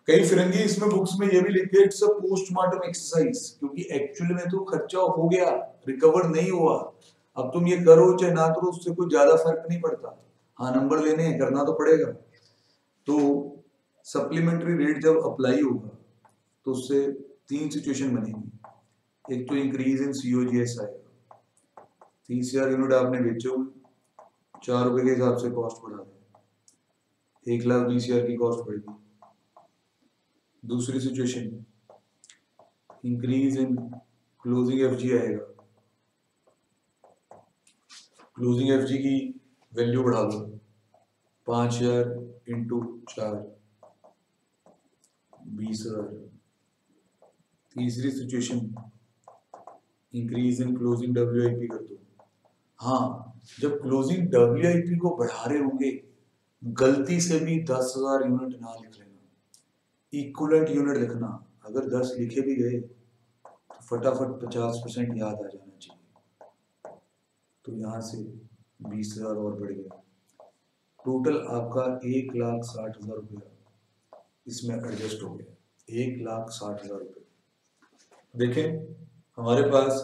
कई फिरंगी इसमें बुक्स में ये भी लिखते हैं पोस्टमार्टम एक्सरसाइज क्योंकि एक्चुअली में तो खर्चा हो गया रिकवर नहीं हुआ। अब तुम ये करो, चाहे ना करो, उससे कोई ज़्यादा फ़र्क नहीं पड़ता। हाँ नंबर लेने हैं, करना तो पड़ेगा। तो सप्लीमेंट्री रेट जब अप्लाई होगा तो उससे तीन सिचुएशन बनेगी। एक तो इंक्रीज इन सीओजीएस आएगा। तीस हज़ार यूनिट आपने बेचो चार रुपए के हिसाब से कॉस्ट बढ़ा दें। एक लाख बीस हज़ार की कॉस्ट पड़ेगी दूसरी situation increase in closing F G आएगा। क्लोजिंग एफ़ जी की वैल्यू बढ़ा दो। पाँच हज़ार इंटू चार। बीस हज़ार। तीसरी situation increase in closing W I P कर दो। हाँ जब क्लोजिंग डब्ल्यू आई पी को बढ़ा रहे होंगे, गलती से भी दस हज़ार यूनिट ना लिख इक्वलेंट यूनिट लिखना। अगर दस लिखे भी गए तो फटाफट पचास परसेंट याद आ जाना चाहिए। तो यहाँ से बीस हज़ार और बढ़ गया। टोटल आपका एक लाख साठ हज़ार रुपया इसमें एडजस्ट हो गया। एक लाख साठ हज़ार रुपये। देखें, हमारे पास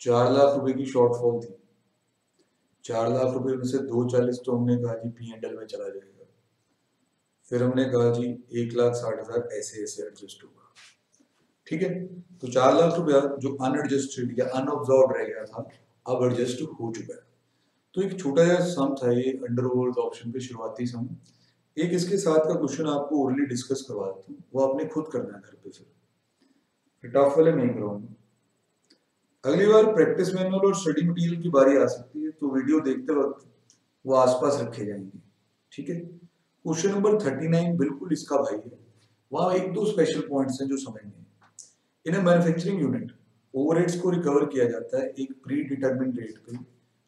चार लाख रुपए की शॉर्टफॉल थी। चार लाख रुपए में से दो चालीस तो हमने कहा जी पी एंडल में चला जाएगा। फिर हमने कहा जी एक लाख साठ हज़ार ऐसे ऐसे एडजस्ट होगा। ठीक है? तो चार लाख रुपया जो अनएडजस्टेड या अनऑब्जॉर्व रह गया था, अब एडजस्ट हो चुका है। तो एक छोटा सा सम था ये अंडर ऑप्शन पे शुरुआती सम एक इसके साथ का क्वेश्चन आपको ओरली डिस्कस करवा देता हूँ। वो आपने खुद करना है घर पे फिर। टफ वाले नहीं कराऊँगा अगली बार प्रैक्टिस मैनुअल और स्टडी मटेरियल की बारी आ सकती है तो वीडियो देखते वक्त वो आसपास रखे जाएँगे। ठीक है? क्वेश्चन नंबर थर्टी नाइन बिल्कुल इसका भाई है। वहाँ एक दो स्पेशल पॉइंट्स हैं जो समझने इन मैन्युफैक्चरिंग यूनिट ओवर को रिकवर किया जाता है एक प्री डिटर्मिन रेट पे,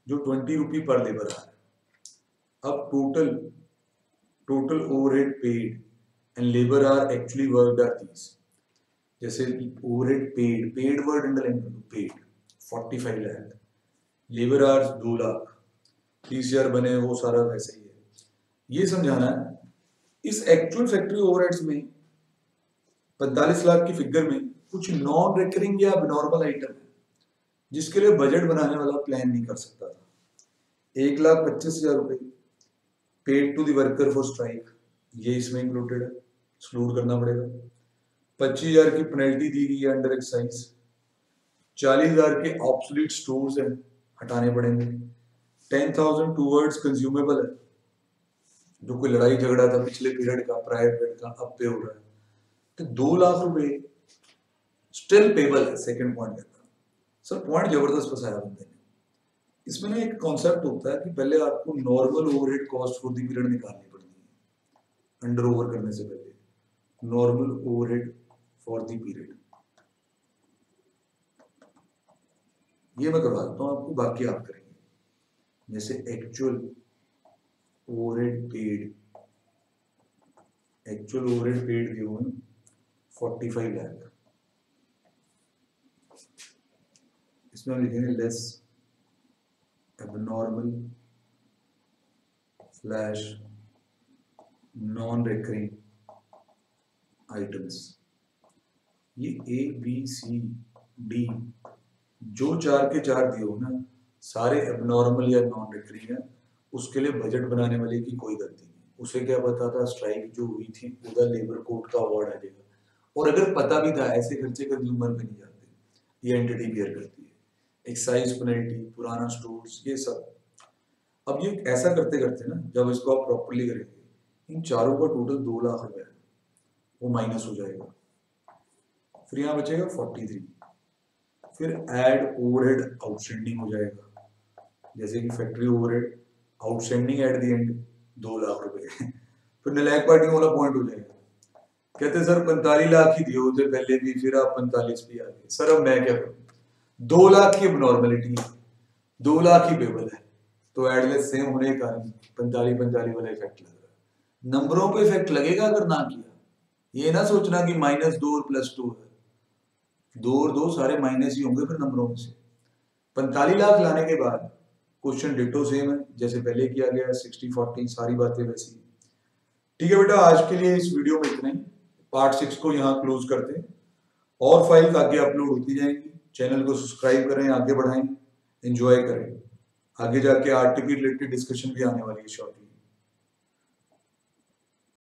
जो ट्वेंटी रुपी पर लेबर आ है। अब total total over paid and labour are actually work are these जैसे over paid paid word in paid forty five lakh labour hours दो लाख। तीस हज़ार बने, वो सारा वैसे है। ये समझाना है, इस एक्चुअल फैक्ट्री ओवरहेड्स में, पैंतालीस लाख की फिगर में कुछ नॉन रिकरिंग या नॉर्मल आइटम है, जिसके लिए बजट बनाने वाला प्लान नहीं कर सकता था। एक लाख पच्चीस हज़ार रुपए paid to the worker for strike ये इसमें इंक्लूडेड है एक्सक्लूड करना पड़ेगा। पच्चीस हज़ार की पेनल्टी दी गई है अंडर एक्साइज चालीस हज़ार के ऑप्सलीट स्टोर्स हैं, हटाने पड़ेंगे। Ten thousand to towards consumable है। जो कोई लड़ाई झगड़ा था, पिछले पीरियड का प्रायर पीरियड का, अब पे हो रहा है। तो दो लाख रुपए स्टिल पेबल है सेकंड पॉइंट कहता सर पॉइंट ज़बरदस्त फंसाया बंदे ने। इसमें ना एक कॉन्सेप्ट होता है कि पहले आपको normal overhead cost for the period निकालनी पड़ती है अंडर ओवर करने से पहले। Normal overhead for the period ये मैं करवा देता हूँ, आपको बाकी आप करेंगे। जैसे एक्चुअल फोर्टी फाइव लाख इसमें हम लिखेंगे less abnormal flash non recurring items ये ए बी सी डी जो चार के चार दिए हो ना, सारे एबनॉर्मल या नॉन रिकरिंग है। उसके लिए बजट बनाने वाले की कोई गलती नहीं। उसे क्या पता था स्ट्राइक जो हुई थी, उधर लेबर कोर्ट का अवार्ड आ जाएगा। और अगर पता भी था, ऐसे खर्चे कंज्यूमर में नहीं जाते ये एंटिटी बियर करती है। एक्साइज पेनल्टी पुराना स्टोर्स ये सब। अब ये ऐसा करते करते ना, जब इसको आप प्रॉपरली करेंगे, इन चारों का टोटल दो लाख रुपए वो माइनस हो जाएगा। फिर यहाँ बचेगा फोर्टी थ्री फिर एड ओवरहेड आउटस्टैंडिंग हो जाएगा। जैसे कि factory overhead outstanding at the end दो लाख रुपए। फिर नलायक पार्टी वाला पॉइंट हो जाएगा। कहते सर, पैंतालीस लाख ही दिए होते पहले भी, फिर आप पैंतालीस भी आ गए। सर, अब मैं क्या करूँ? दो लाख की नॉर्मेलिटी है। दो लाख ही पेबल है। तो एडलेस सेम होने के कारण पैंतालीस पैंतालीस वाला इफ़ेक्ट लग रहा है। नंबरों पे इफ़ेक्ट लगेगा अगर ना किया, ये ना सोचना कि माइनस दो और प्लस टू है। दो और दो सारे माइनस ही होंगे फिर नंबरों में से। पैंतालीस लाख लाने के बाद क्वेश्चन डिटो सेम है, जैसे पहले किया गया सिक्सटी फोर्टीन सारी बातें वैसी ठीक है बेटा, आज के लिए इस वीडियो में इतना ही। पार्ट सिक्स को यहाँ क्लोज करते हैं। और फ़ाइल आगे अपलोड होती जाएँगी। चैनल को सब्सक्राइब करें, आगे बढ़ाएँ। एंजॉय करें। आगे जाके आर्टिकल रिलेटेड डिस्कशन भी आने वाली है शॉर्टली